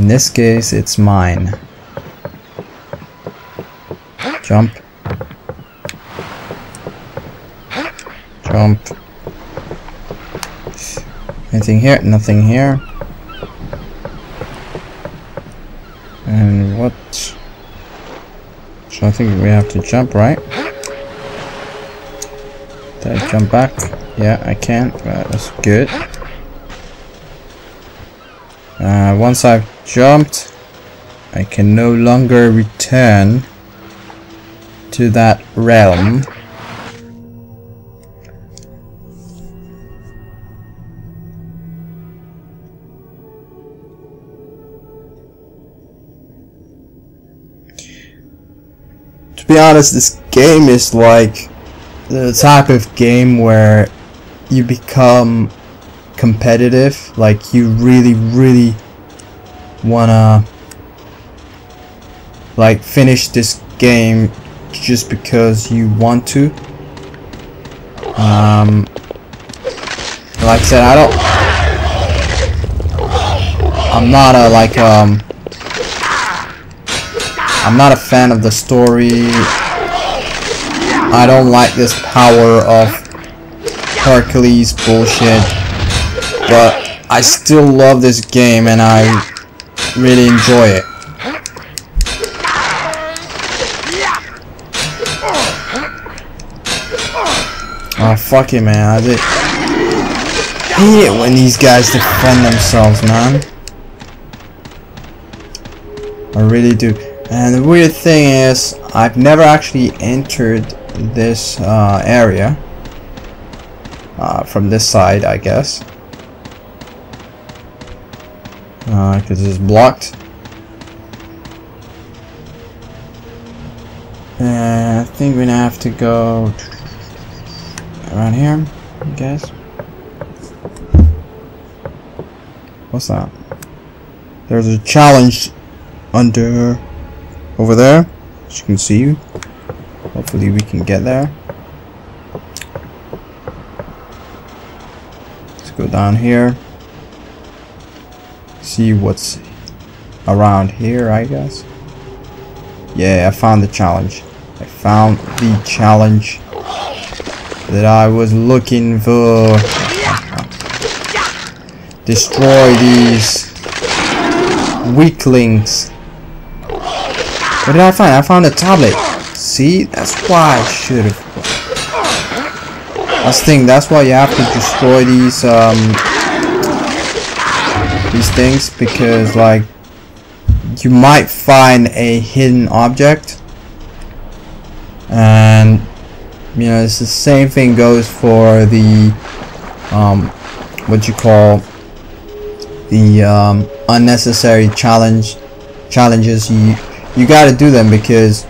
In this case, it's mine. Jump. Jump. Anything here? Nothing here. And what? So I think we have to jump, right? Did I jump back? Yeah, I can. Right, that's good. Uh, once I've jumped, I can no longer return to that realm. to be honest, this game is like the type of game where you become competitive. Like you really, really wanna like finish this game just because you want to. Um, like I said, I don't. I'm not a like um. I'm not a fan of the story. I don't like this power of Hercules bullshit. But I still love this game and I really enjoy it. Oh fuck it man, I did hate it when these guys defend themselves man. I really do. And the weird thing is, I've never actually entered this uh, area. Uh, from this side, I guess. Uh, because it's blocked. And I think we're gonna have to go around here, I guess. What's that? There's a challenge under over there as you can see hopefully we can get there let's go down here see what's around here I guess yeah I found the challenge I found the challenge that I was looking for destroy these weaklings what did I find? I found a tablet. See? That's why I should have. That's the thing. That's why you have to destroy these um these things because like you might find a hidden object. And you know it's the same thing goes for the um, what you call the um, unnecessary challenge challenges. You you got to do them because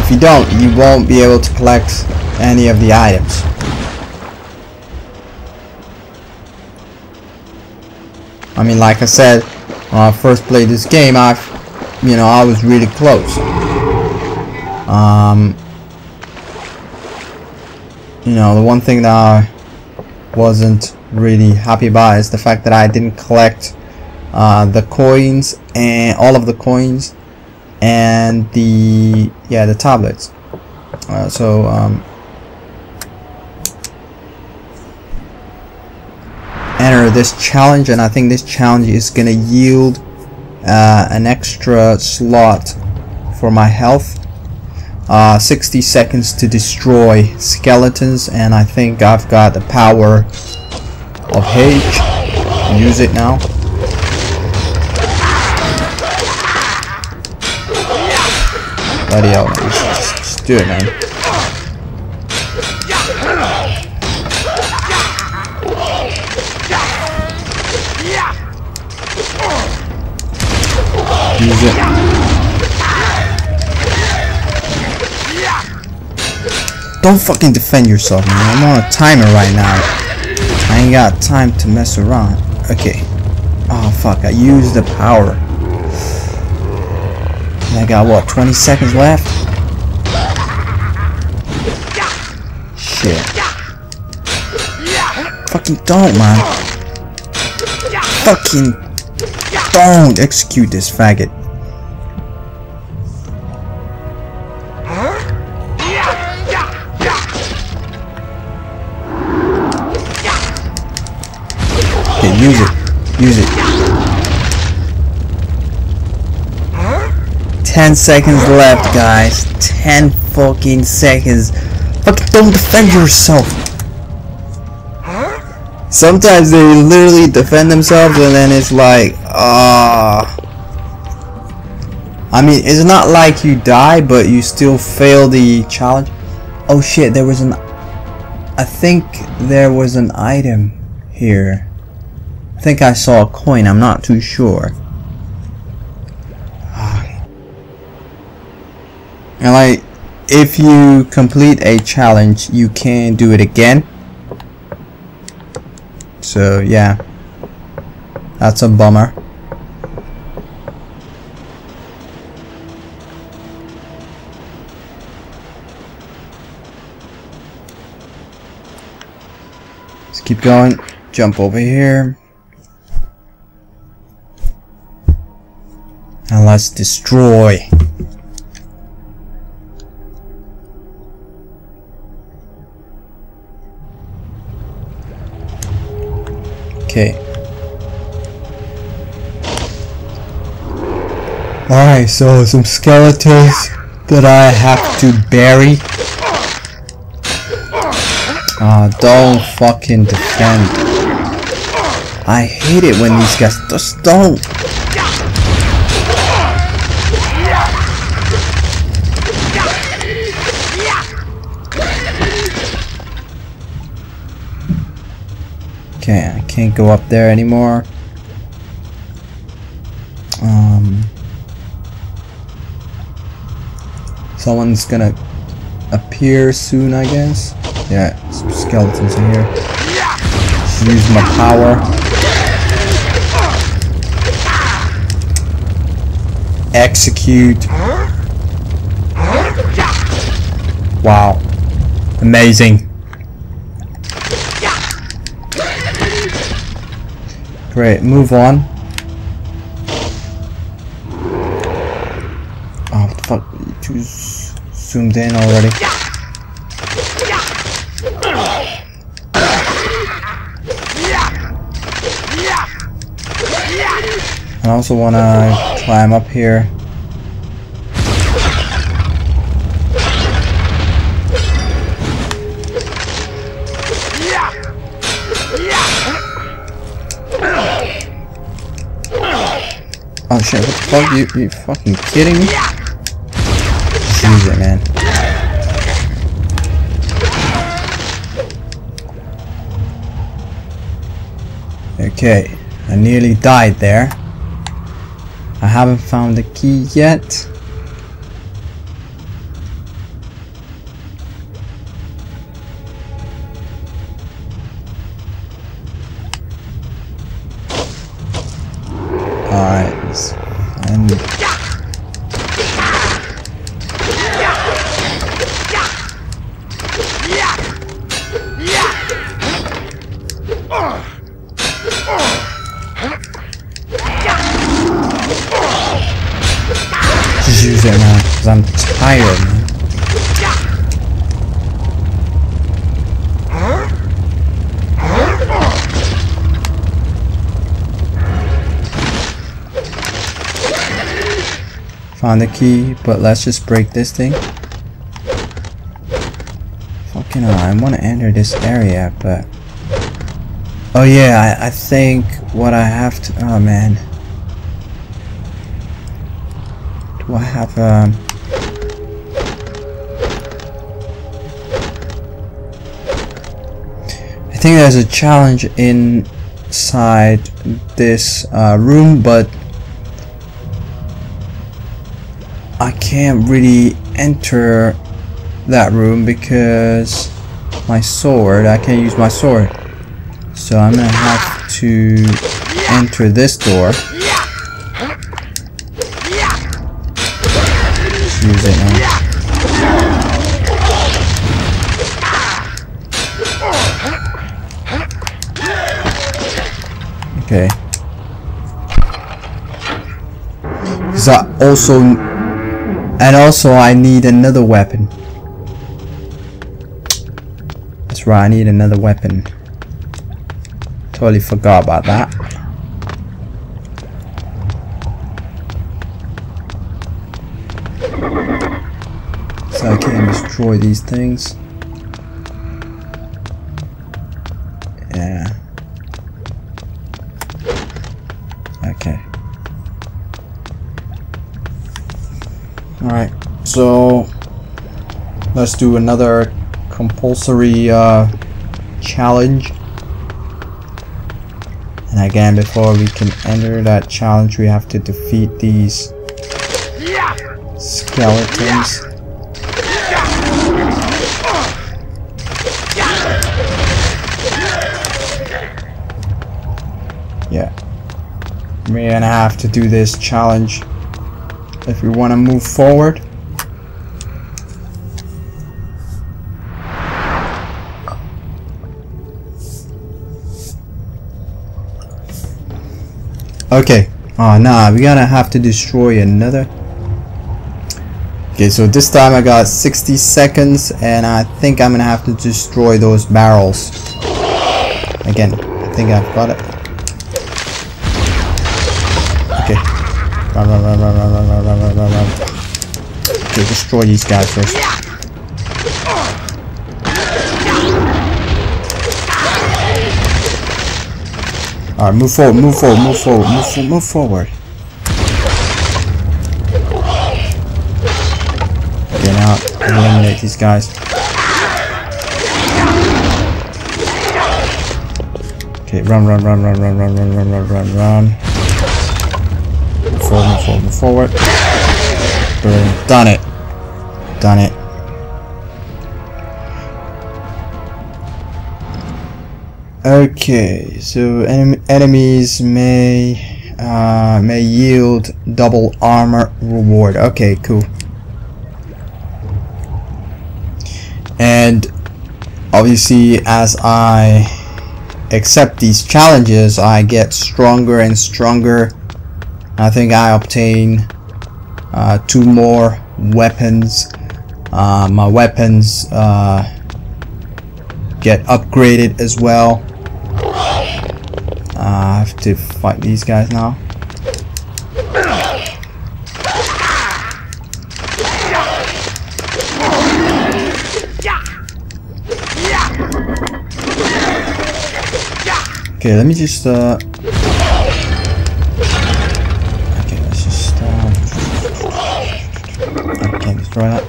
if you don't you won't be able to collect any of the items I mean like I said when I first played this game I you know I was really close. Um you know the one thing that I wasn't really happy about is the fact that I didn't collect uh, the coins and all of the coins and the yeah the tablets. Uh, so um, enter this challenge and I think this challenge is gonna yield uh, an extra slot for my health. Uh, 60 seconds to destroy skeletons and I think I've got the power of H. Use it now. Bloody hell just do it man use it Don't fucking defend yourself, man. I'm on a timer right now. I ain't got time to mess around. Okay. Oh, fuck. I used the power. And I got, what, 20 seconds left? Shit. Fucking don't, man. Fucking don't execute this faggot. Okay, use it. Use it. 10 seconds left, guys. 10 fucking seconds. Fucking don't defend yourself. Sometimes they literally defend themselves and then it's like, ah. I mean, it's not like you die, but you still fail the challenge. Oh shit, there was an... I think there was an item here. I think I saw a coin, I'm not too sure. And like, if you complete a challenge, you can do it again. So yeah, that's a bummer. Let's keep going. Jump over here. And let's destroy. Okay. Alright, so some skeletons that I have to bury. Ah, don't fucking defend. I hate it when these guys just don't. Okay, I can't go up there anymore. Um, someone's gonna appear soon, I guess. Yeah, some skeletons in here. Use my power. Execute. Wow. Amazing. Great, move on. Oh, the fuck? Too zoomed in already. I also want to climb up here. Shit, what the fuck? You, you fucking kidding me? Use it, man. Okay, I nearly died there. I haven't found the key yet. But let's just break this thing. Fucking hell, I want to enter this area, but... Oh yeah, I, I think what I have to... Oh man. Do I have um... I think there's a challenge inside this uh, room, but can't really enter that room because my sword, I can't use my sword. So I'm gonna have to enter this door. Use it now. Okay. Cause I also and also I need another weapon. That's right, I need another weapon. Totally forgot about that. So I can destroy these things. So let's do another compulsory uh, challenge. And again, before we can enter that challenge, we have to defeat these skeletons. Yeah. We're gonna have to do this challenge if we want to move forward. Okay. Oh nah, We're gonna have to destroy another. Okay, so this time I got 60 seconds and I think I'm gonna have to destroy those barrels. Again, I think I've got it. Okay. Run, run, run, run, run, run, run, run, run, run. Okay, destroy these guys first. Alright, move forward, move forward, move forward, move, fo move forward. Okay, now eliminate these guys. Okay, run, run, run, run, run, run, run, run, run, run, run. Move forward, move forward, move forward. Boom. Done it. Done it. Okay, so enem enemies may uh, may yield double armor reward. Okay, cool. And obviously, as I accept these challenges, I get stronger and stronger. I think I obtain uh, two more weapons. Uh, my weapons uh, get upgraded as well. I have to fight these guys now. Okay, let me just uh Okay, let's just uh, Okay, let's try that.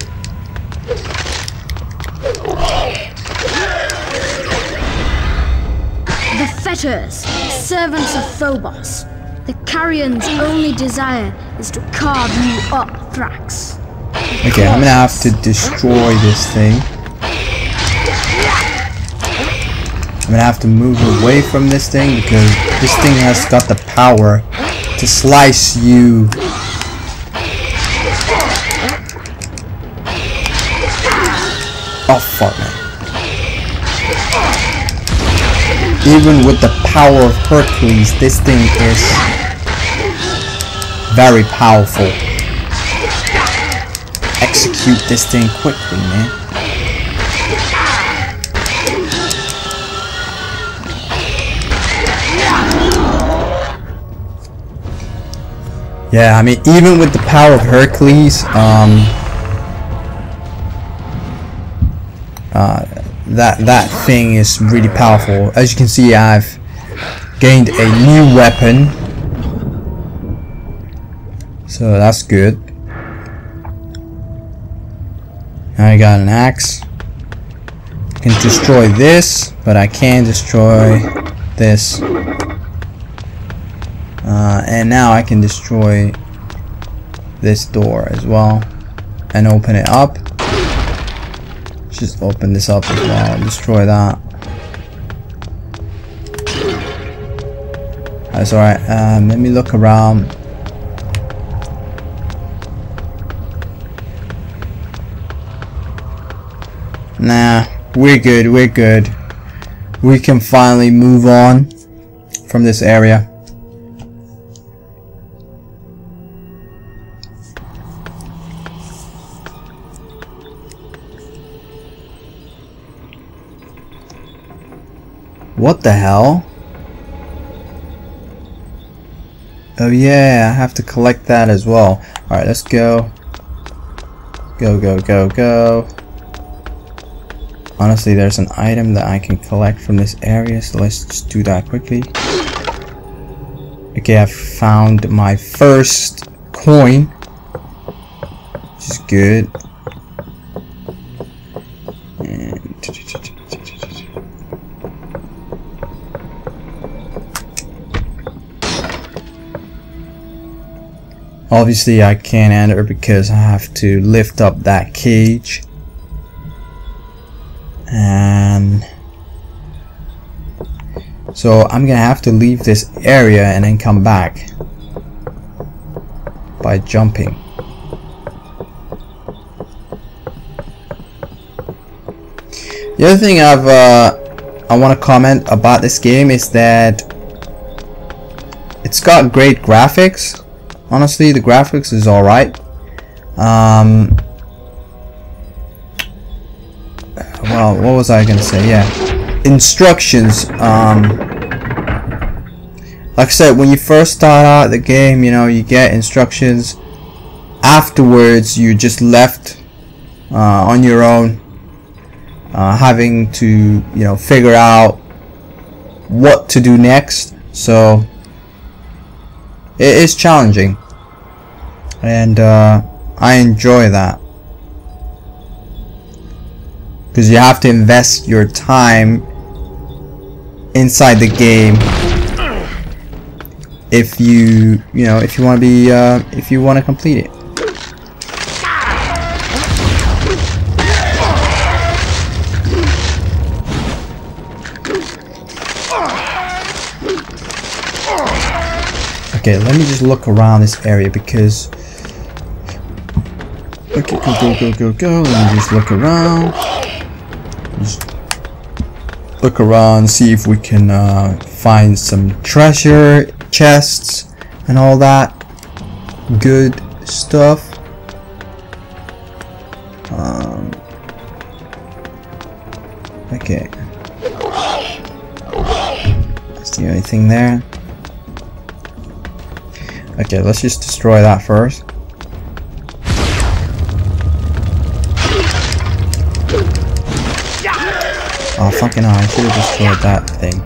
The Fetters! Servants of Phobos. The Carrion's only desire is to carve you up, Thrax. Okay, I'm gonna have to destroy this thing. I'm gonna have to move away from this thing because this thing has got the power to slice you. Oh fuck man. Even with the power of Hercules, this thing is very powerful. Execute this thing quickly, man. Yeah, I mean, even with the power of Hercules, um, uh, that that thing is really powerful. As you can see, I've gained a new weapon, so that's good. I got an axe. I can destroy this, but I can't destroy this. Uh, and now I can destroy this door as well and open it up just open this up as well destroy that. That's alright um, let me look around. Nah we're good we're good. We can finally move on from this area What the hell? Oh yeah, I have to collect that as well. Alright, let's go. Go, go, go, go. Honestly, there's an item that I can collect from this area, so let's just do that quickly. Okay, I found my first coin. Which is good. Obviously I can't enter because I have to lift up that cage. And so I'm gonna have to leave this area and then come back by jumping. The other thing I've uh, I want to comment about this game is that it's got great graphics honestly the graphics is alright. Um, well what was I gonna say? Yeah. Instructions um, like I said when you first start out the game you know you get instructions. Afterwards you just left uh, on your own uh, having to you know figure out what to do next. So it is challenging. And uh, I enjoy that. Because you have to invest your time inside the game. If you you know if you want to be uh, if you want to complete it Okay, let me just look around this area because... Okay, go, go, go, go, go. Let me just look around. Just look around, see if we can uh, find some treasure chests and all that good stuff. Um, okay. That's the only thing there. Okay, let's just destroy that first. Oh fucking hell, I should have destroyed that thing.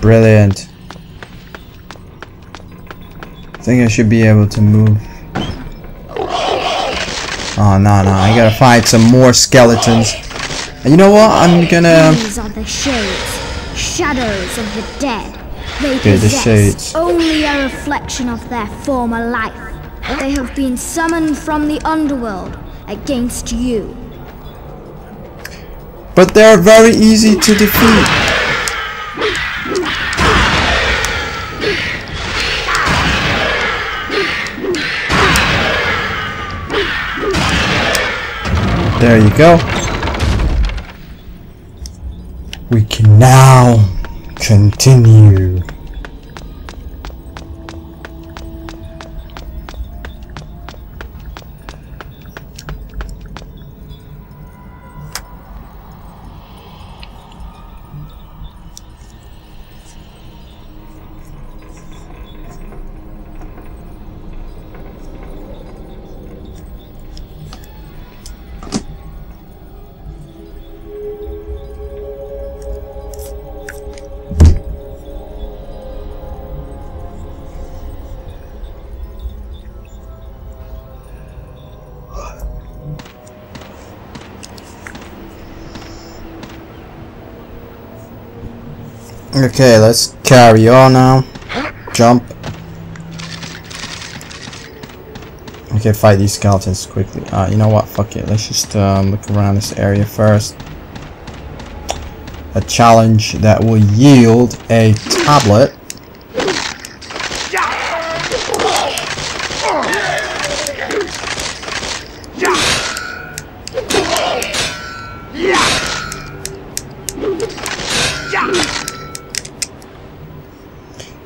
Brilliant. I think I should be able to move. Oh, no, no. I gotta find some more skeletons. And you know what? I'm gonna... Um, These are the shades, shadows of the dead. They Okay, the shades. only a reflection of their former life. They have been summoned from the underworld against you. But they're very easy to defeat. There you go. We can now continue. Okay, let's carry on now. Jump. Okay, fight these skeletons quickly. Uh, you know what? Fuck it. Let's just um, look around this area first. A challenge that will yield a tablet.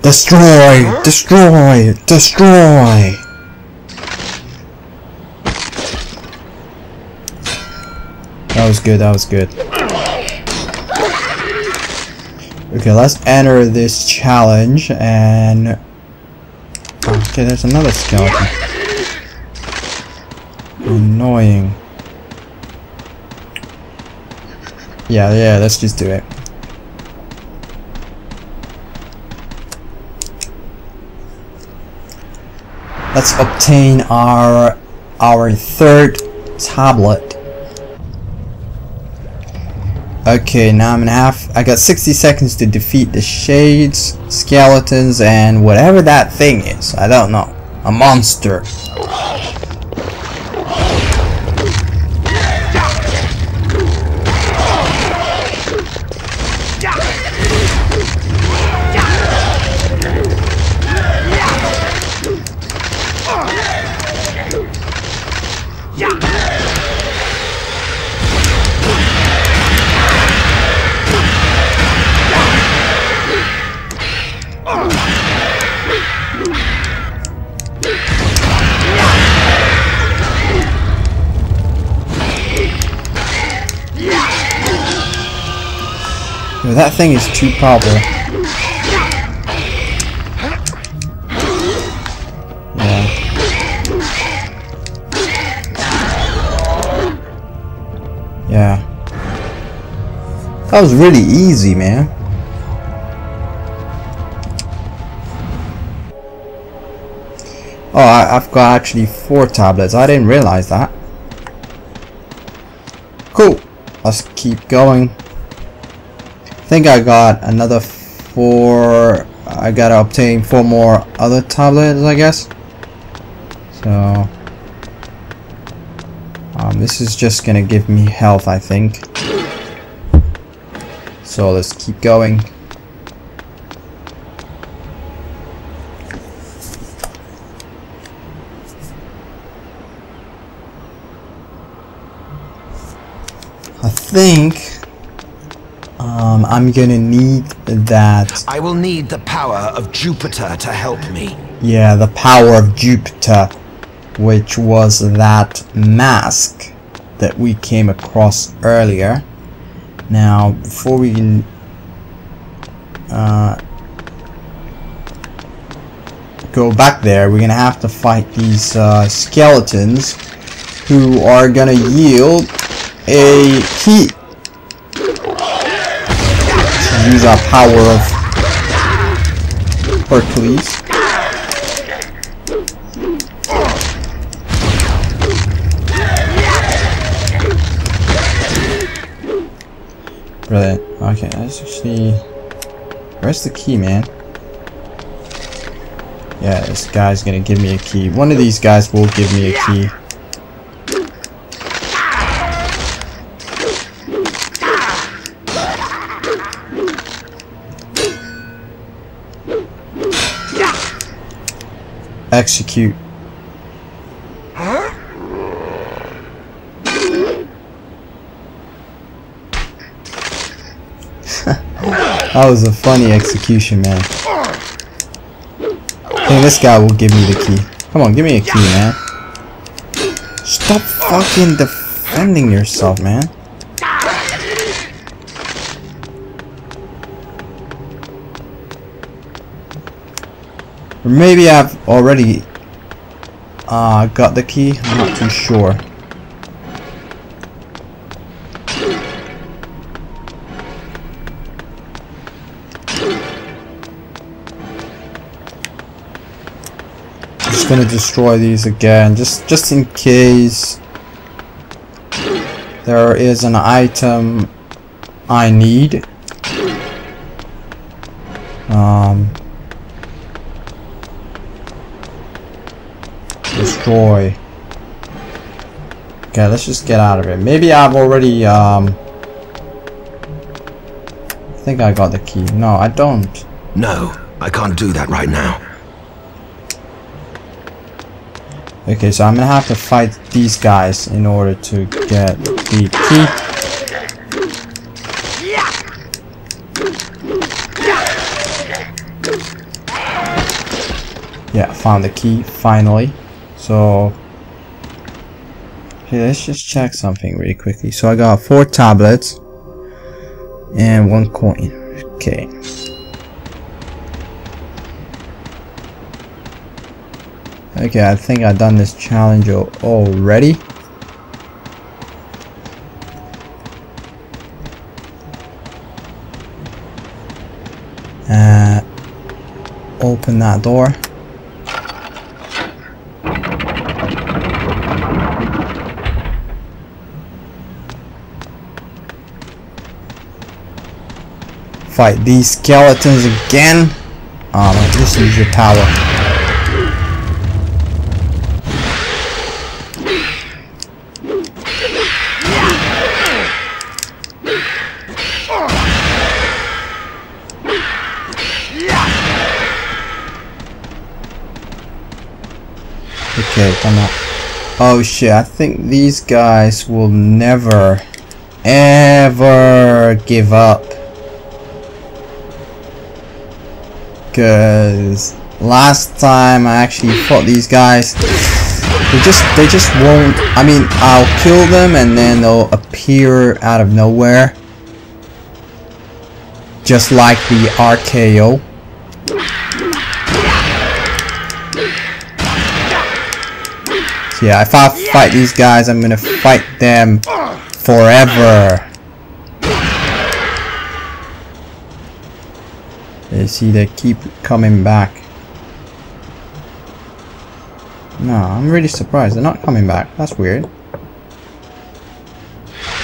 Destroy! Destroy! Destroy! That was good, that was good. Okay, let's enter this challenge and... Okay, there's another skeleton. Annoying. Yeah, yeah, let's just do it. Let's obtain our our third tablet. Okay, now I'm gonna have I got 60 seconds to defeat the shades, skeletons, and whatever that thing is. I don't know. A monster. That thing is too powerful. Yeah. Yeah. That was really easy, man. Oh, I, I've got actually four tablets. I didn't realize that. Cool. Let's keep going. I think I got another four. I gotta obtain four more other tablets, I guess. So, um, this is just gonna give me health, I think. So let's keep going. I think um, I'm gonna need that. I will need the power of Jupiter to help me. Yeah, the power of Jupiter, which was that mask that we came across earlier. Now, before we can uh, go back there, we're gonna have to fight these uh, skeletons who are gonna yield a key use our power of Hercules. Brilliant. Okay, that's actually... Where's the key, man? Yeah, this guy's gonna give me a key. One of these guys will give me a key. Execute. (laughs) that was a funny execution, man. Think this guy will give me the key. Come on, give me a key, man. Stop fucking defending yourself, man. Maybe I've already uh, got the key. I'm not too sure. Just gonna destroy these again, just just in case there is an item I need. Um, destroy. Okay, let's just get out of it. Maybe I've already, um... I think I got the key. No, I don't. No, I can't do that right now. Okay, so I'm gonna have to fight these guys in order to get the key. Yeah, found the key, finally. So, okay, let's just check something really quickly. So I got four tablets and one coin. Okay. Okay, I think I've done this challenge already. Uh, open that door. Fight these skeletons again. Um, just use your power. Okay, come on. Oh shit, I think these guys will never, ever give up. Because last time I actually fought these guys they just they just won't I mean I'll kill them and then they'll appear out of nowhere. Just like the RKO so yeah if I fight these guys I'm gonna fight them forever see, they keep coming back. No, I'm really surprised. They're not coming back. That's weird.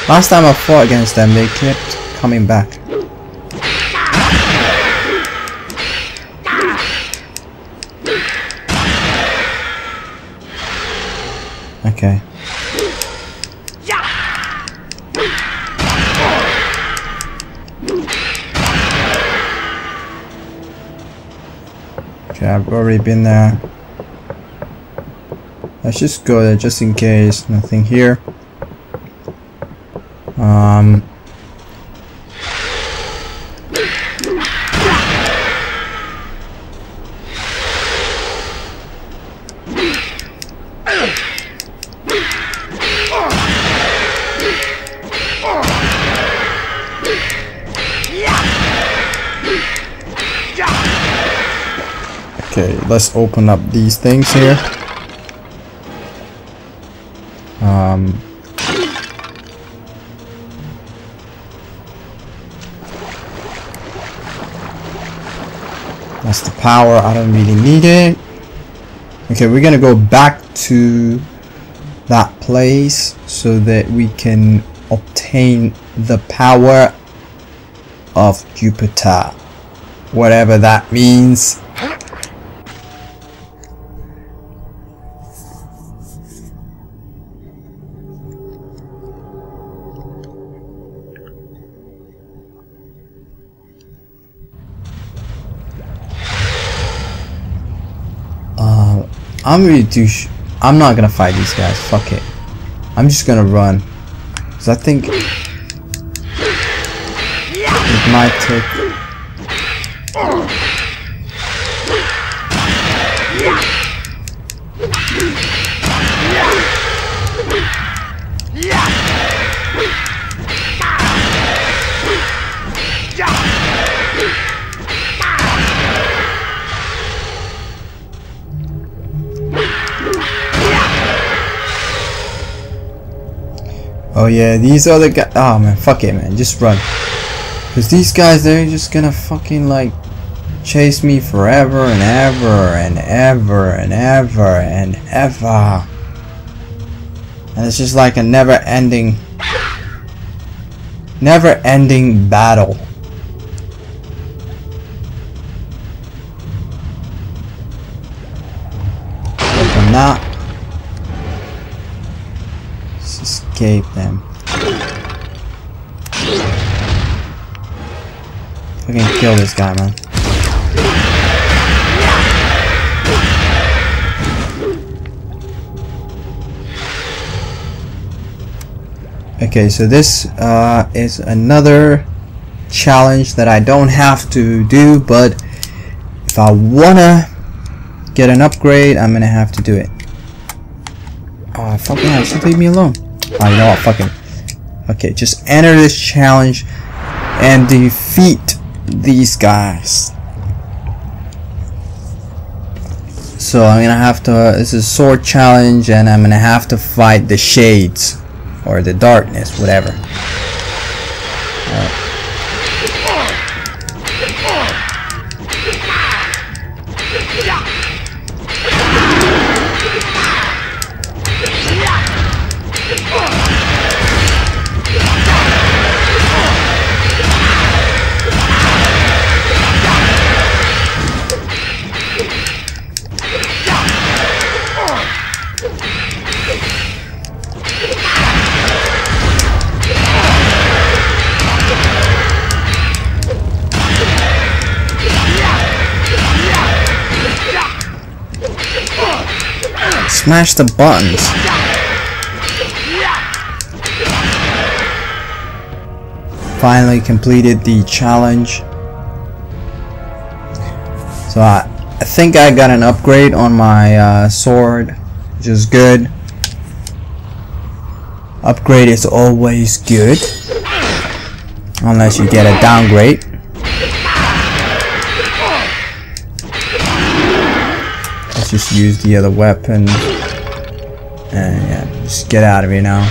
Last time I fought against them, they kept coming back. Okay. Okay, I've already been there. Let's just go there just in case. Nothing here. Um. Let's open up these things here. Um, that's the power, I don't really need it. Okay, we're gonna go back to that place so that we can obtain the power of Jupiter. Whatever that means. I'm too sh I'm not gonna fight these guys. Fuck it. I'm just gonna run. Cause I think it might take. Oh yeah, these other guys. Oh man, fuck it, man. Just run. Cause these guys, they're just gonna fucking like chase me forever and ever and ever and ever and ever. And it's just like a never-ending, never-ending battle. If I'm not escape them. Fucking kill this guy, man. Okay, so this uh, is another challenge that I don't have to do, but if I wanna get an upgrade, I'm gonna have to do it. Oh, fucking hell, just leave me alone. You know what, fucking. Okay, just enter this challenge and defeat these guys. So I'm gonna have to, this is sword challenge and I'm gonna have to fight the shades. Or the darkness, whatever. Alright. Smash the buttons. Finally completed the challenge. So I, I think I got an upgrade on my uh, sword, which is good. Upgrade is always good. Unless you get a downgrade. Let's just use the other weapon. Yeah, just get out of here now.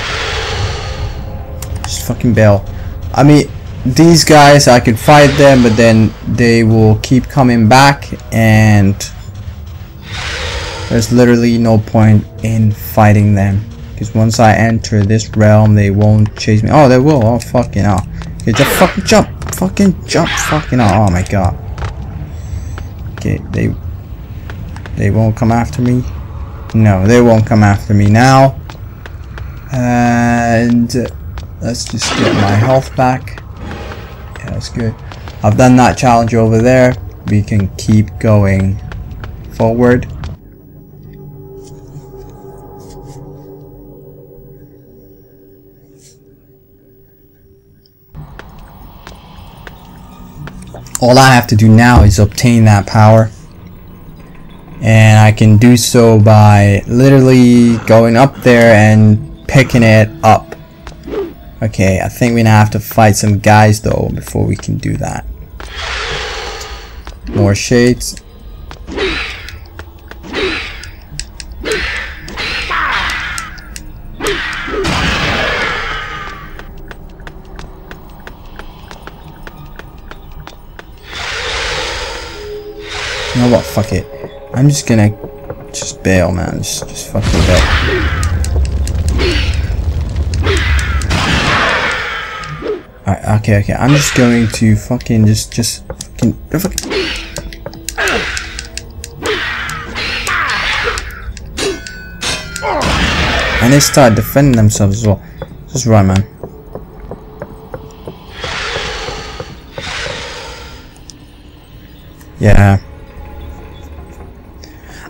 Just fucking bail. I mean, these guys, I could fight them, but then they will keep coming back, and there's literally no point in fighting them. Because once I enter this realm, they won't chase me. Oh, they will. Oh, fucking hell. Okay, just fucking jump. Fucking jump. Fucking hell. Oh my god. Okay, they they won't come after me. No, they won't come after me now. And let's just get my health back. Yeah, that's good. I've done that challenge over there. We can keep going forward. All I have to do now is obtain that power and I can do so by literally going up there and picking it up. Okay, I think we're gonna have to fight some guys though before we can do that. More shades. You know what? Fuck it. I'm just gonna just bail, man. Just, just fucking bail. Alright, okay, okay. I'm just going to fucking just, just fucking, fucking. And they start defending themselves as well. Just right, man. Yeah.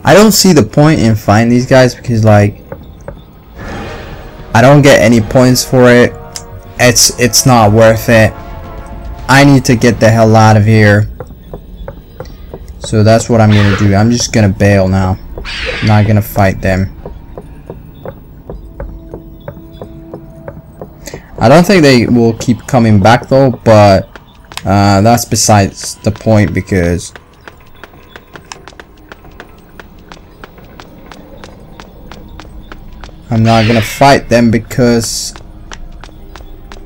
I don't see the point in fighting these guys because like I don't get any points for it. It's it's not worth it. I need to get the hell out of here. So that's what I'm gonna do. I'm just gonna bail now. I'm not gonna fight them. I don't think they will keep coming back though, but uh, that's besides the point because I'm not gonna fight them because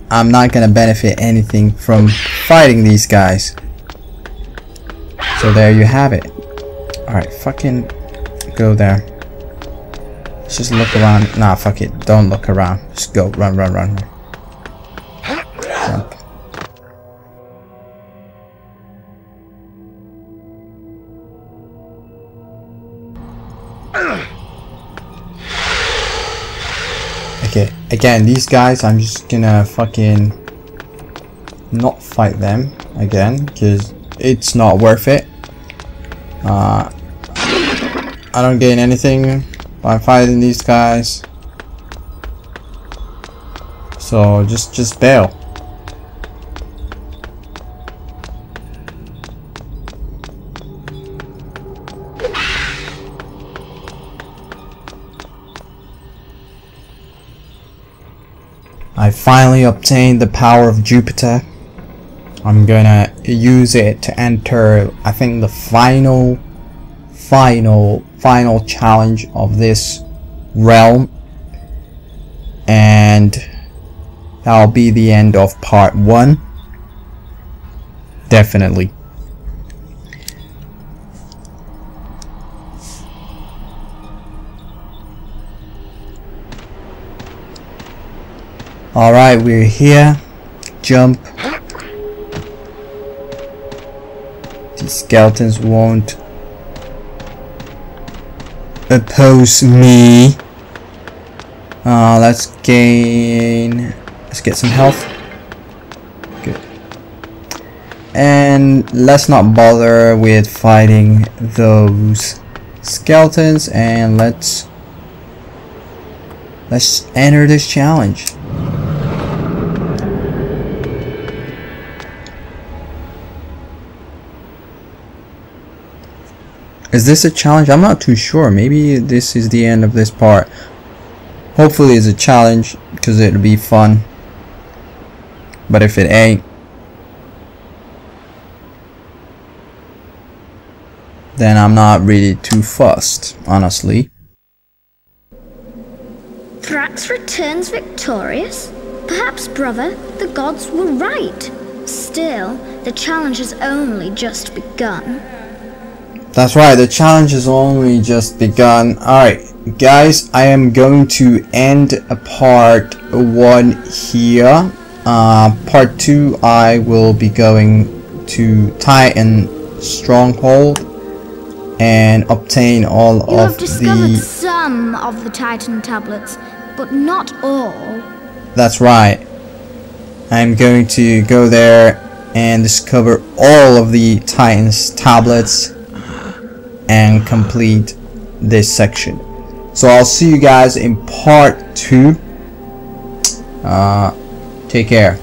I'm not gonna benefit anything from fighting these guys. So there you have it. Alright, fucking go there. Let's just look around. Nah, fuck it. Don't look around. Just go. Run, run, run. Jump. Again, these guys, I'm just gonna fucking not fight them again because it's not worth it. Uh, I don't gain anything by fighting these guys, so just just bail. I finally obtained the power of Jupiter. I'm gonna use it to enter, I think, the final, final, final challenge of this realm. And that'll be the end of part one. Definitely. Alright, we're here. Jump. These skeletons won't oppose me. Uh, let's gain... Let's get some health. Good. And let's not bother with fighting those skeletons and let's let's enter this challenge. Is this a challenge? I'm not too sure. Maybe this is the end of this part. Hopefully it's a challenge because it'll be fun. But if it ain't, then I'm not really too fussed, honestly. Thrax returns victorious? Perhaps, brother, the gods were right. Still, the challenge has only just begun. That's right, the challenge has only just begun. Alright, guys, I am going to end part 1 here. Uh, part 2, I will be going to Titan Stronghold and obtain all You of have discovered the... some of the Titan tablets, but not all. That's right. I'm going to go there and discover all of the Titan's tablets and complete this section. So I'll see you guys in part 2. Uh, take care.